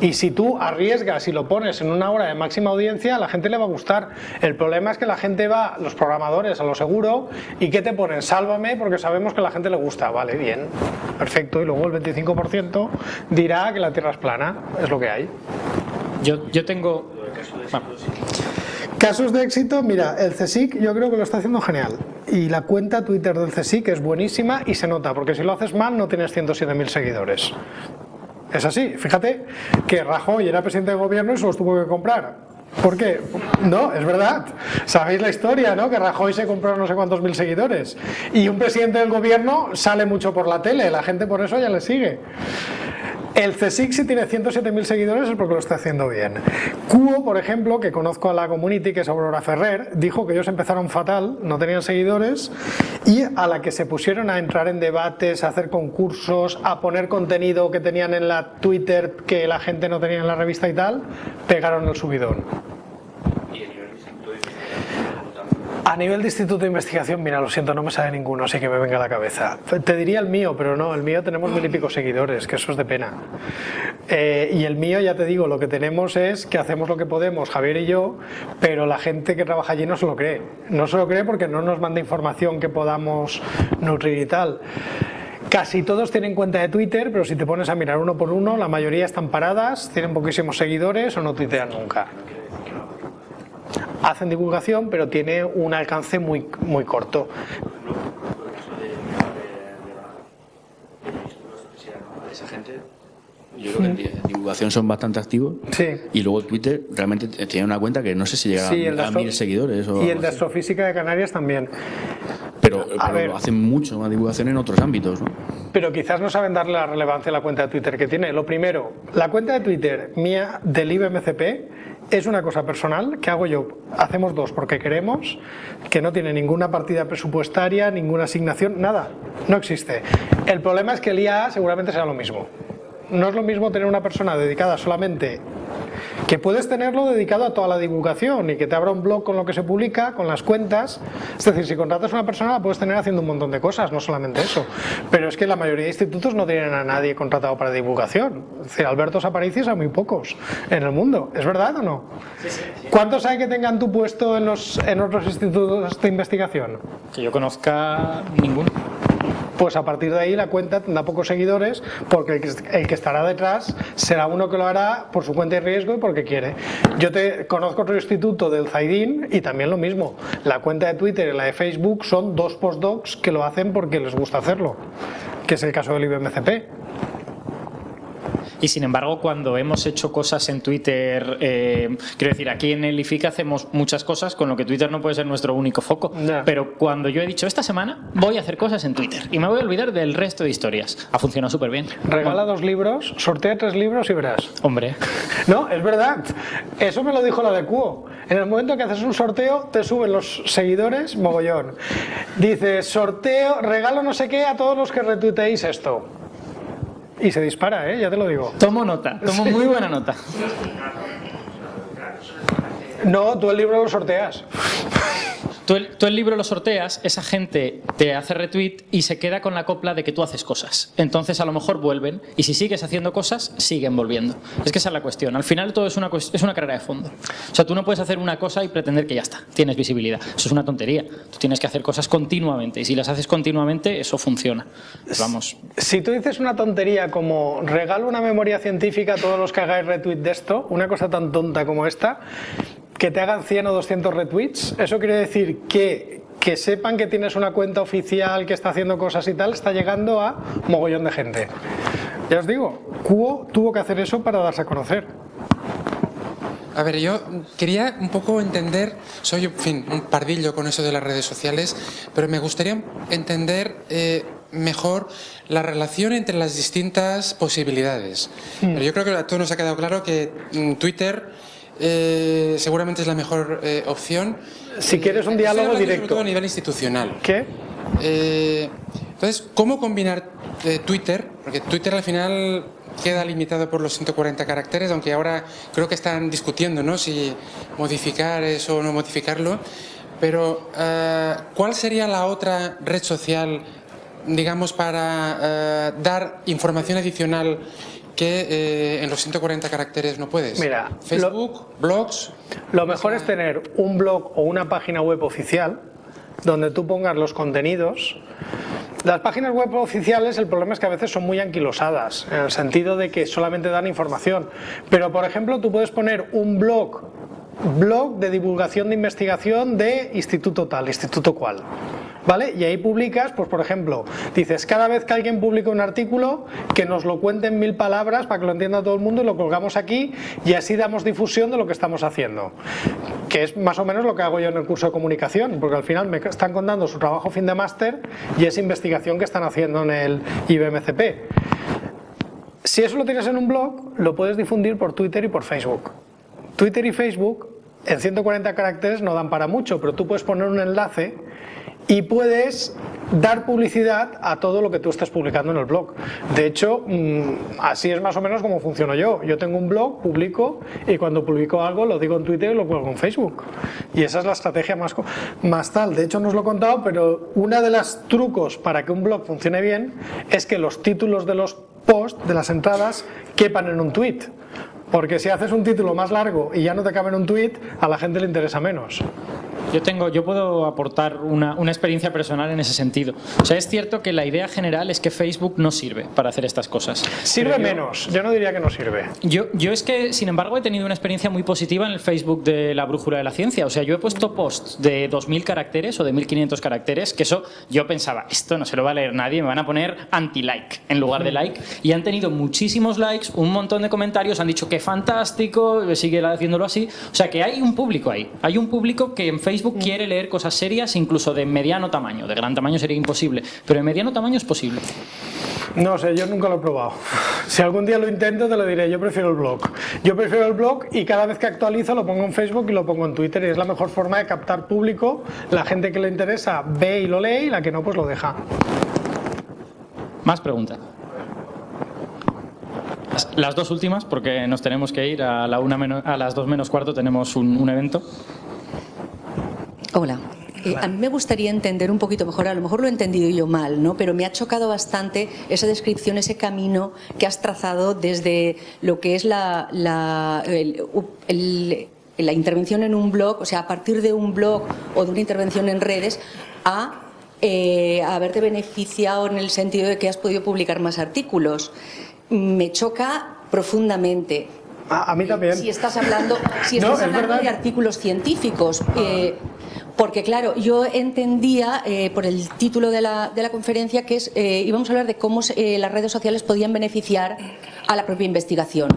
[SPEAKER 2] Y si tú arriesgas y lo pones en una hora de máxima audiencia, a la gente le va a gustar. El problema es que la gente va, los programadores, a lo seguro, y ¿qué te ponen? Sálvame porque sabemos que a la gente le gusta. Vale, bien, perfecto. Y luego el 25% dirá que la Tierra es plana. Es lo que hay.
[SPEAKER 1] Yo, yo tengo... Bueno,
[SPEAKER 2] Casos de éxito, mira, el CSIC yo creo que lo está haciendo genial. Y la cuenta Twitter del CSIC es buenísima y se nota, porque si lo haces mal no tienes 107.000 seguidores. Es así, fíjate que Rajoy era presidente de gobierno y se los tuvo que comprar. ¿Por qué? No, es verdad. Sabéis la historia, ¿no? Que Rajoy se compró no sé cuántos mil seguidores. Y un presidente del gobierno sale mucho por la tele, la gente por eso ya le sigue. El CSIC si tiene 107.000 seguidores es porque lo está haciendo bien. Cuo, por ejemplo, que conozco a la community, que es Aurora Ferrer, dijo que ellos empezaron fatal, no tenían seguidores, y a la que se pusieron a entrar en debates, a hacer concursos, a poner contenido que tenían en la Twitter que la gente no tenía en la revista y tal, pegaron el subidón. A nivel de instituto de investigación, mira, lo siento, no me sale ninguno, así que me venga a la cabeza. Te diría el mío, pero no, el mío tenemos mil y pico seguidores, que eso es de pena. Eh, y el mío, ya te digo, lo que tenemos es que hacemos lo que podemos, Javier y yo, pero la gente que trabaja allí no se lo cree. No se lo cree porque no nos manda información que podamos nutrir y tal. Casi todos tienen cuenta de Twitter, pero si te pones a mirar uno por uno, la mayoría están paradas, tienen poquísimos seguidores o no tuitean nunca hacen divulgación, pero tiene un alcance muy, muy corto.
[SPEAKER 6] Esa gente, yo creo que en di- en divulgación son bastante activos.
[SPEAKER 2] Sí.
[SPEAKER 6] Y luego Twitter realmente tiene una cuenta que no sé si llega
[SPEAKER 2] Sí,
[SPEAKER 6] a, a mil seguidores. O
[SPEAKER 2] Y el de astrofísica de Canarias también.
[SPEAKER 6] Pero, pero hacen mucho más divulgación en otros ámbitos. ¿no?
[SPEAKER 2] Pero quizás no saben darle la relevancia a la cuenta de Twitter que tiene. Lo primero, la cuenta de Twitter mía del IBMCP es una cosa personal que hago yo. Hacemos dos porque queremos, que no tiene ninguna partida presupuestaria, ninguna asignación, nada. No existe. El problema es que el IAA seguramente será lo mismo. No es lo mismo tener una persona dedicada solamente que puedes tenerlo dedicado a toda la divulgación y que te abra un blog con lo que se publica, con las cuentas. Es decir, si contratas a una persona la puedes tener haciendo un montón de cosas, no solamente eso. Pero es que la mayoría de institutos no tienen a nadie contratado para divulgación. Es decir, Alberto Aparicis a muy pocos en el mundo. ¿Es verdad o no? ¿Cuántos hay que tengan tu puesto en, los, en otros institutos de investigación?
[SPEAKER 1] que yo conozca ninguno.
[SPEAKER 2] Pues a partir de ahí la cuenta tendrá pocos seguidores porque el que, estará detrás será uno que lo hará por su cuenta y riesgo y porque quiere. Yo te conozco otro instituto del Zaidín y también lo mismo. La cuenta de Twitter y la de Facebook son dos postdocs que lo hacen porque les gusta hacerlo, que es el caso del IBMCP.
[SPEAKER 1] Y sin embargo, cuando hemos hecho cosas en Twitter, eh, quiero decir, aquí en el IFIC hacemos muchas cosas, con lo que Twitter no puede ser nuestro único foco. Pero cuando yo he dicho esta semana voy a hacer cosas en Twitter y me voy a olvidar del resto de historias, ha funcionado súper bien.
[SPEAKER 2] Regala dos libros, sortea tres libros y verás.
[SPEAKER 1] Hombre, [laughs]
[SPEAKER 2] No, es verdad. Eso me lo dijo la de Cuo. En el momento que haces un sorteo, te suben los seguidores mogollón. Dice, sorteo, regalo no sé qué a todos los que retuiteéis esto. Y se dispara, ¿eh? Ya te lo digo.
[SPEAKER 1] tomo nota, tomo muy buena nota.
[SPEAKER 2] No, tú el libro lo sorteas.
[SPEAKER 1] Tú el, libro lo sorteas, esa gente te hace retweet y se queda con la copla de que tú haces cosas. Entonces a lo mejor vuelven y si sigues haciendo cosas, siguen volviendo. Es que esa es la cuestión. Al final todo es una, es una carrera de fondo. O sea, tú no puedes hacer una cosa y pretender que ya está, tienes visibilidad. Eso es una tontería. Tú tienes que hacer cosas continuamente y si las haces continuamente, eso funciona. Vamos,
[SPEAKER 2] Si tú dices una tontería como regalo una memoria científica a todos los que hagáis retweet de esto, una cosa tan tonta como esta, que te hagan 100 o 200 retweets, eso quiere decir que que sepan que tienes una cuenta oficial que está haciendo cosas y tal, está llegando a mogollón de gente. Ya os digo, Cuo tuvo que hacer eso para darse a conocer.
[SPEAKER 7] A ver, yo quería un poco entender, soy, en fin, un pardillo con eso de las redes sociales, pero me gustaría entender eh, mejor la relación entre las distintas posibilidades. Pero yo creo que a todos nos ha quedado claro que mm, Twitter eh, seguramente es la mejor eh, opción.
[SPEAKER 2] Si quieres un
[SPEAKER 7] Estoy
[SPEAKER 2] diálogo directo.
[SPEAKER 7] a nivel institucional.
[SPEAKER 2] ¿Qué?
[SPEAKER 7] Eh, entonces, ¿cómo combinar eh, Twitter? Porque Twitter al final queda limitado por los 140 caracteres, aunque ahora creo que están discutiendo ¿no? si modificar eso o no modificarlo. Pero, eh, ¿cuál sería la otra red social, digamos, para eh, dar información adicional que eh, en los 140 caracteres no puedes?
[SPEAKER 2] Mira,
[SPEAKER 7] Facebook, blogs.
[SPEAKER 2] Lo mejor es tener un blog o una página web oficial donde tú pongas los contenidos. Las páginas web oficiales, el problema es que a veces son muy anquilosadas, en el sentido de que solamente dan información. Pero, por ejemplo, tú puedes poner un blog, blog de divulgación de investigación de instituto tal, instituto cual. ¿Vale? Y ahí publicas, pues por ejemplo, dices, cada vez que alguien publica un artículo, que nos lo cuente en mil palabras para que lo entienda todo el mundo y lo colgamos aquí y así damos difusión de lo que estamos haciendo. Que es más o menos lo que hago yo en el curso de comunicación, porque al final me están contando su trabajo fin de máster y esa investigación que están haciendo en el IBMCP. Si eso lo tienes en un blog, lo puedes difundir por Twitter y por Facebook. Twitter y Facebook en 140 caracteres no dan para mucho, pero tú puedes poner un enlace y puedes dar publicidad a todo lo que tú estés publicando en el blog. De hecho, mm, así es más o menos como funciono yo. Yo tengo un blog, publico y cuando publico algo lo digo en Twitter y lo cuelgo en Facebook. Y esa es la estrategia más, más tal. De hecho, no os lo he contado, pero una de los trucos para que un blog funcione bien es que los títulos de los posts, de las entradas, quepan en un tweet. Porque si haces un título más largo y ya no te cabe en un tweet, a la gente le interesa menos.
[SPEAKER 1] Yo tengo, yo puedo aportar una, una experiencia personal en ese sentido. O sea, es cierto que la idea general es que Facebook no sirve para hacer estas cosas.
[SPEAKER 2] Sirve
[SPEAKER 1] yo-
[SPEAKER 2] menos, yo no diría que no sirve.
[SPEAKER 1] Yo, yo es que, sin embargo, he tenido una experiencia muy positiva en el Facebook de la Brújula de la Ciencia. O sea, yo he puesto posts de 2.000 caracteres o de 1.500 caracteres, que eso yo pensaba, esto no se lo va a leer nadie, me van a poner anti-like en lugar de like. Y han tenido muchísimos likes, un montón de comentarios, han dicho que fantástico, sigue haciéndolo así. O sea, que hay un público ahí. Hay un público que en Facebook quiere leer cosas serias, incluso de mediano tamaño. De gran tamaño sería imposible, pero de mediano tamaño es posible.
[SPEAKER 2] No sé, yo nunca lo he probado. Si algún día lo intento, te lo diré. Yo prefiero el blog. Yo prefiero el blog y cada vez que actualizo lo pongo en Facebook y lo pongo en Twitter. Y es la mejor forma de captar público. La gente que le interesa ve y lo lee y la que no, pues lo deja.
[SPEAKER 1] Más preguntas. Las- Las dos últimas, porque nos tenemos que ir a, la una menos- a las dos menos cuarto, tenemos un, un evento.
[SPEAKER 8] Hola. Eh, a mí me gustaría entender un poquito mejor, a lo mejor lo he entendido yo mal, ¿no? pero me ha chocado bastante esa descripción, ese camino que has trazado desde lo que es la, la, el- el- la intervención en un blog, o sea, a partir de un blog o de una intervención en redes, a eh, haberte beneficiado en el sentido de que has podido publicar más artículos. Me choca profundamente.
[SPEAKER 2] A, a mí también.
[SPEAKER 8] Si estás hablando, si estás
[SPEAKER 2] es
[SPEAKER 8] hablando de artículos científicos, eh, porque claro, yo entendía eh, por el título de la, de la conferencia que es, eh, íbamos a hablar de cómo eh, las redes sociales podían beneficiar a la propia investigación.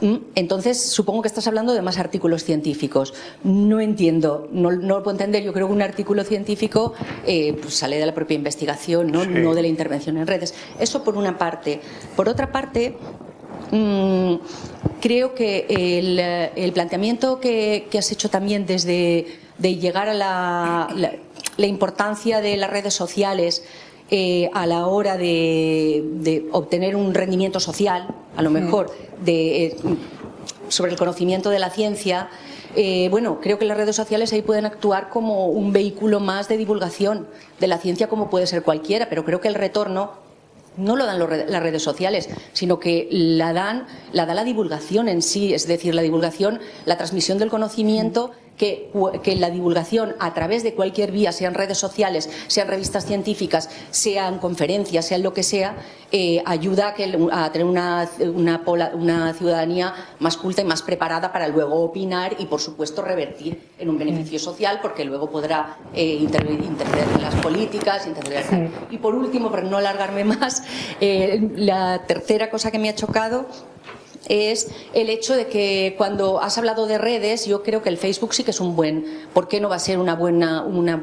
[SPEAKER 8] Mm, Entonces, supongo que estás hablando de más artículos científicos. No entiendo, no, no lo puedo entender. Yo creo que un artículo científico eh, pues sale de la propia investigación, ¿no? no de la intervención en redes. Eso por una parte. Por otra parte, Mm, creo que el, el planteamiento que, que has hecho también desde de llegar a la, la- la importancia de las redes sociales eh, a la hora de, de obtener un rendimiento social, a lo mejor, de, eh, sobre el conocimiento de la ciencia, eh, bueno, creo que las redes sociales ahí pueden actuar como un vehículo más de divulgación de la ciencia como puede ser cualquiera, pero creo que el retorno no lo dan re- las redes sociales, sino que la dan, la da la divulgación en sí, es decir, la divulgación, la transmisión del conocimiento que, que, la divulgación a través de cualquier vía, sean redes sociales, sean revistas científicas, sean conferencias, sean lo que sea, eh, ayuda a, que, a tener una, una, una, ciudadanía más culta y más preparada para luego opinar y, por supuesto, revertir en un beneficio social, porque luego podrá eh, intervenir, en las políticas. Intervenir. Y por último, para no alargarme [laughs] más, eh, la tercera cosa que me ha chocado es el hecho de que cuando has hablado de redes, yo creo que el Facebook sí que es un buen, ¿por qué no va a ser una buena, una,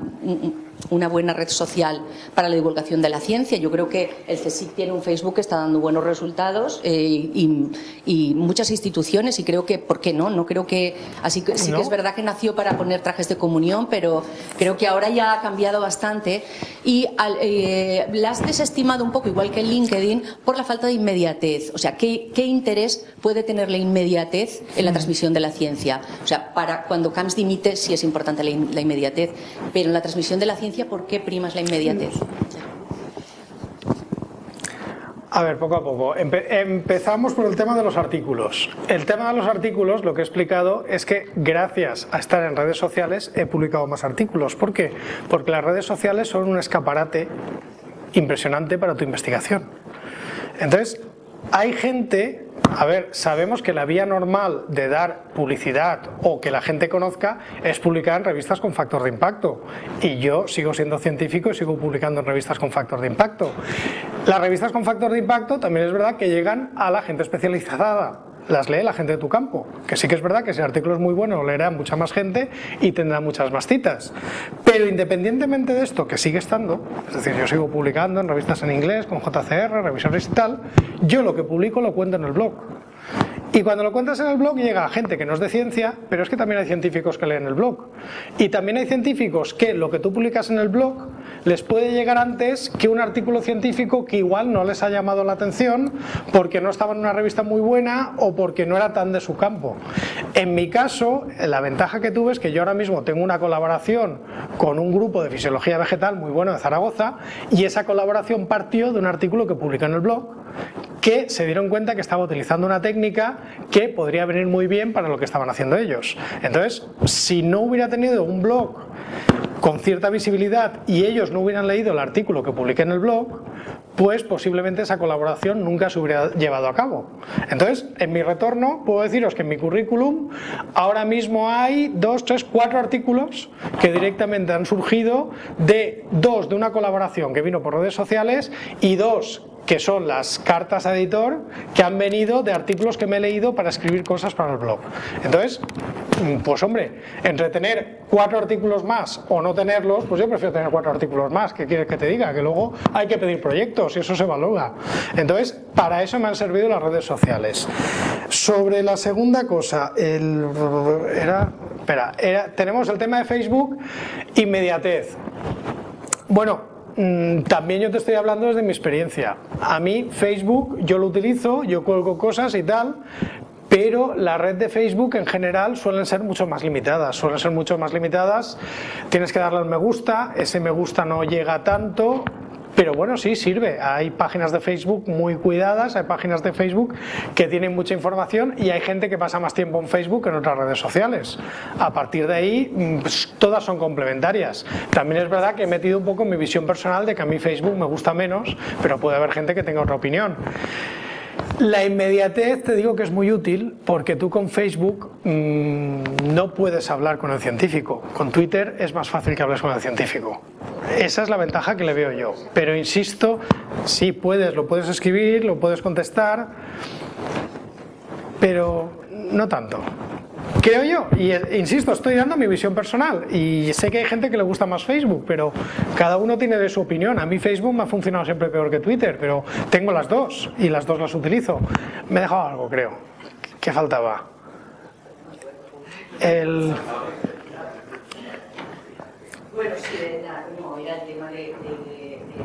[SPEAKER 8] una buena red social para la divulgación de la ciencia. Yo creo que el CSIC tiene un Facebook que está dando buenos resultados eh, y, muchas instituciones y creo que, ¿por qué no? No creo que, así que sí que es verdad que nació para poner trajes de comunión, pero creo que ahora ya ha cambiado bastante y eh, la has desestimado un poco, igual que LinkedIn, por la falta de inmediatez. O sea, ¿qué, qué interés puede tener la inmediatez en la transmisión de la ciencia? O sea, para cuando Camps dimite sí es importante la, la inmediatez, pero en la transmisión de la ciencia ¿por qué primas la inmediatez?
[SPEAKER 2] A ver, poco a poco. empezamos por el tema de los artículos. El tema de los artículos, lo que he explicado es que gracias a estar en redes sociales he publicado más artículos. ¿Por qué? Porque las redes sociales son un escaparate impresionante para tu investigación. Entonces, hay gente a ver, sabemos que la vía normal de dar publicidad o que la gente conozca es publicar en revistas con factor de impacto. Y yo sigo siendo científico y sigo publicando en revistas con factor de impacto. Las revistas con factor de impacto también es verdad que llegan a la gente especializada las lee la gente de tu campo. Que sí que es verdad que ese artículo es muy bueno, lo leerá mucha más gente y tendrá muchas más citas. Pero independientemente de esto, que sigue estando, es decir, yo sigo publicando en revistas en inglés, con JCR, revisiones y tal, yo lo que publico lo cuento en el blog. Y cuando lo cuentas en el blog llega gente que no es de ciencia, pero es que también hay científicos que leen el blog. Y también hay científicos que lo que tú publicas en el blog les puede llegar antes que un artículo científico que igual no les ha llamado la atención porque no estaba en una revista muy buena o porque no era tan de su campo. En mi caso, la ventaja que tuve es que yo ahora mismo tengo una colaboración con un grupo de fisiología vegetal muy bueno de Zaragoza y esa colaboración partió de un artículo que publiqué en el blog que se dieron cuenta que estaba utilizando una técnica que podría venir muy bien para lo que estaban haciendo ellos. Entonces, si no hubiera tenido un blog con cierta visibilidad y ellos no hubieran leído el artículo que publiqué en el blog, pues posiblemente esa colaboración nunca se hubiera llevado a cabo. Entonces, en mi retorno, puedo deciros que en mi currículum ahora mismo hay dos, tres, cuatro artículos que directamente han surgido de dos de una colaboración que vino por redes sociales y dos que son las cartas a editor que han venido de artículos que me he leído para escribir cosas para el blog. Entonces, mm, pues hombre, entre tener cuatro artículos más o no tenerlos, pues yo prefiero tener cuatro artículos más. ¿Qué quieres que te diga? Que luego hay que pedir proyectos y eso se valora. Entonces, para eso me han servido las redes sociales. Sobre la segunda cosa, el, era, espera, era, tenemos el tema de Facebook, inmediatez. Bueno, también yo te estoy hablando desde mi experiencia. A mí Facebook yo lo utilizo, yo cuelgo cosas y tal, pero la red de Facebook en general suelen ser mucho más limitadas, suelen ser mucho más limitadas, tienes que darle al me gusta, ese me gusta no llega tanto, pero bueno, sí, sirve. Hay páginas de Facebook muy cuidadas, hay páginas de Facebook que tienen mucha información y hay gente que pasa más tiempo en Facebook que en otras redes sociales. A partir de ahí, mm, pues, todas son complementarias. También es verdad que he metido un poco mi visión personal de que a mí Facebook me gusta menos, pero puede haber gente que tenga otra opinión. La inmediatez te digo que es muy útil porque tú con Facebook mmm, no puedes hablar con el científico. Con Twitter es más fácil que hables con el científico. Esa es la ventaja que le veo yo. Pero insisto, sí puedes, lo puedes escribir, lo puedes contestar, pero no tanto. Creo yo, y eh, insisto, estoy dando mi visión personal y sé que hay gente que le gusta más Facebook, pero cada uno tiene de su opinión. A mí Facebook me ha funcionado siempre peor que Twitter, pero tengo las dos y las dos las utilizo. Me he dejado algo, creo. ¿Qué faltaba? El...
[SPEAKER 8] Bueno, sí, no, era el tema de,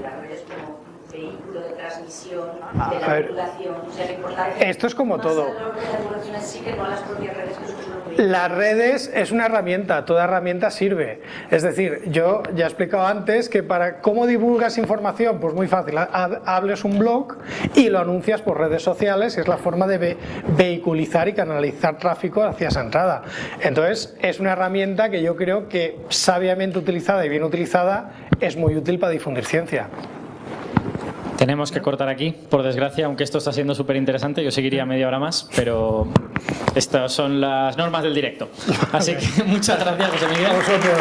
[SPEAKER 8] las redes como vehículo de transmisión de la.
[SPEAKER 2] O sea, Esto es como todo.
[SPEAKER 8] La divulgación sí que no las redes que
[SPEAKER 2] Las redes es una herramienta, toda herramienta sirve. Es decir, yo ya he explicado antes que para cómo divulgas información, pues muy fácil, ha- hables un blog y lo anuncias por redes sociales, es la forma de ve- vehiculizar y canalizar tráfico hacia esa entrada. Entonces, es una herramienta que yo creo que sabiamente utilizada y bien utilizada es muy útil para difundir ciencia.
[SPEAKER 1] Tenemos que cortar aquí, por desgracia, aunque esto está siendo súper interesante. Yo seguiría media hora más, pero estas son las normas del directo. Así que [laughs] muchas gracias, José Miguel.
[SPEAKER 2] A vosotros.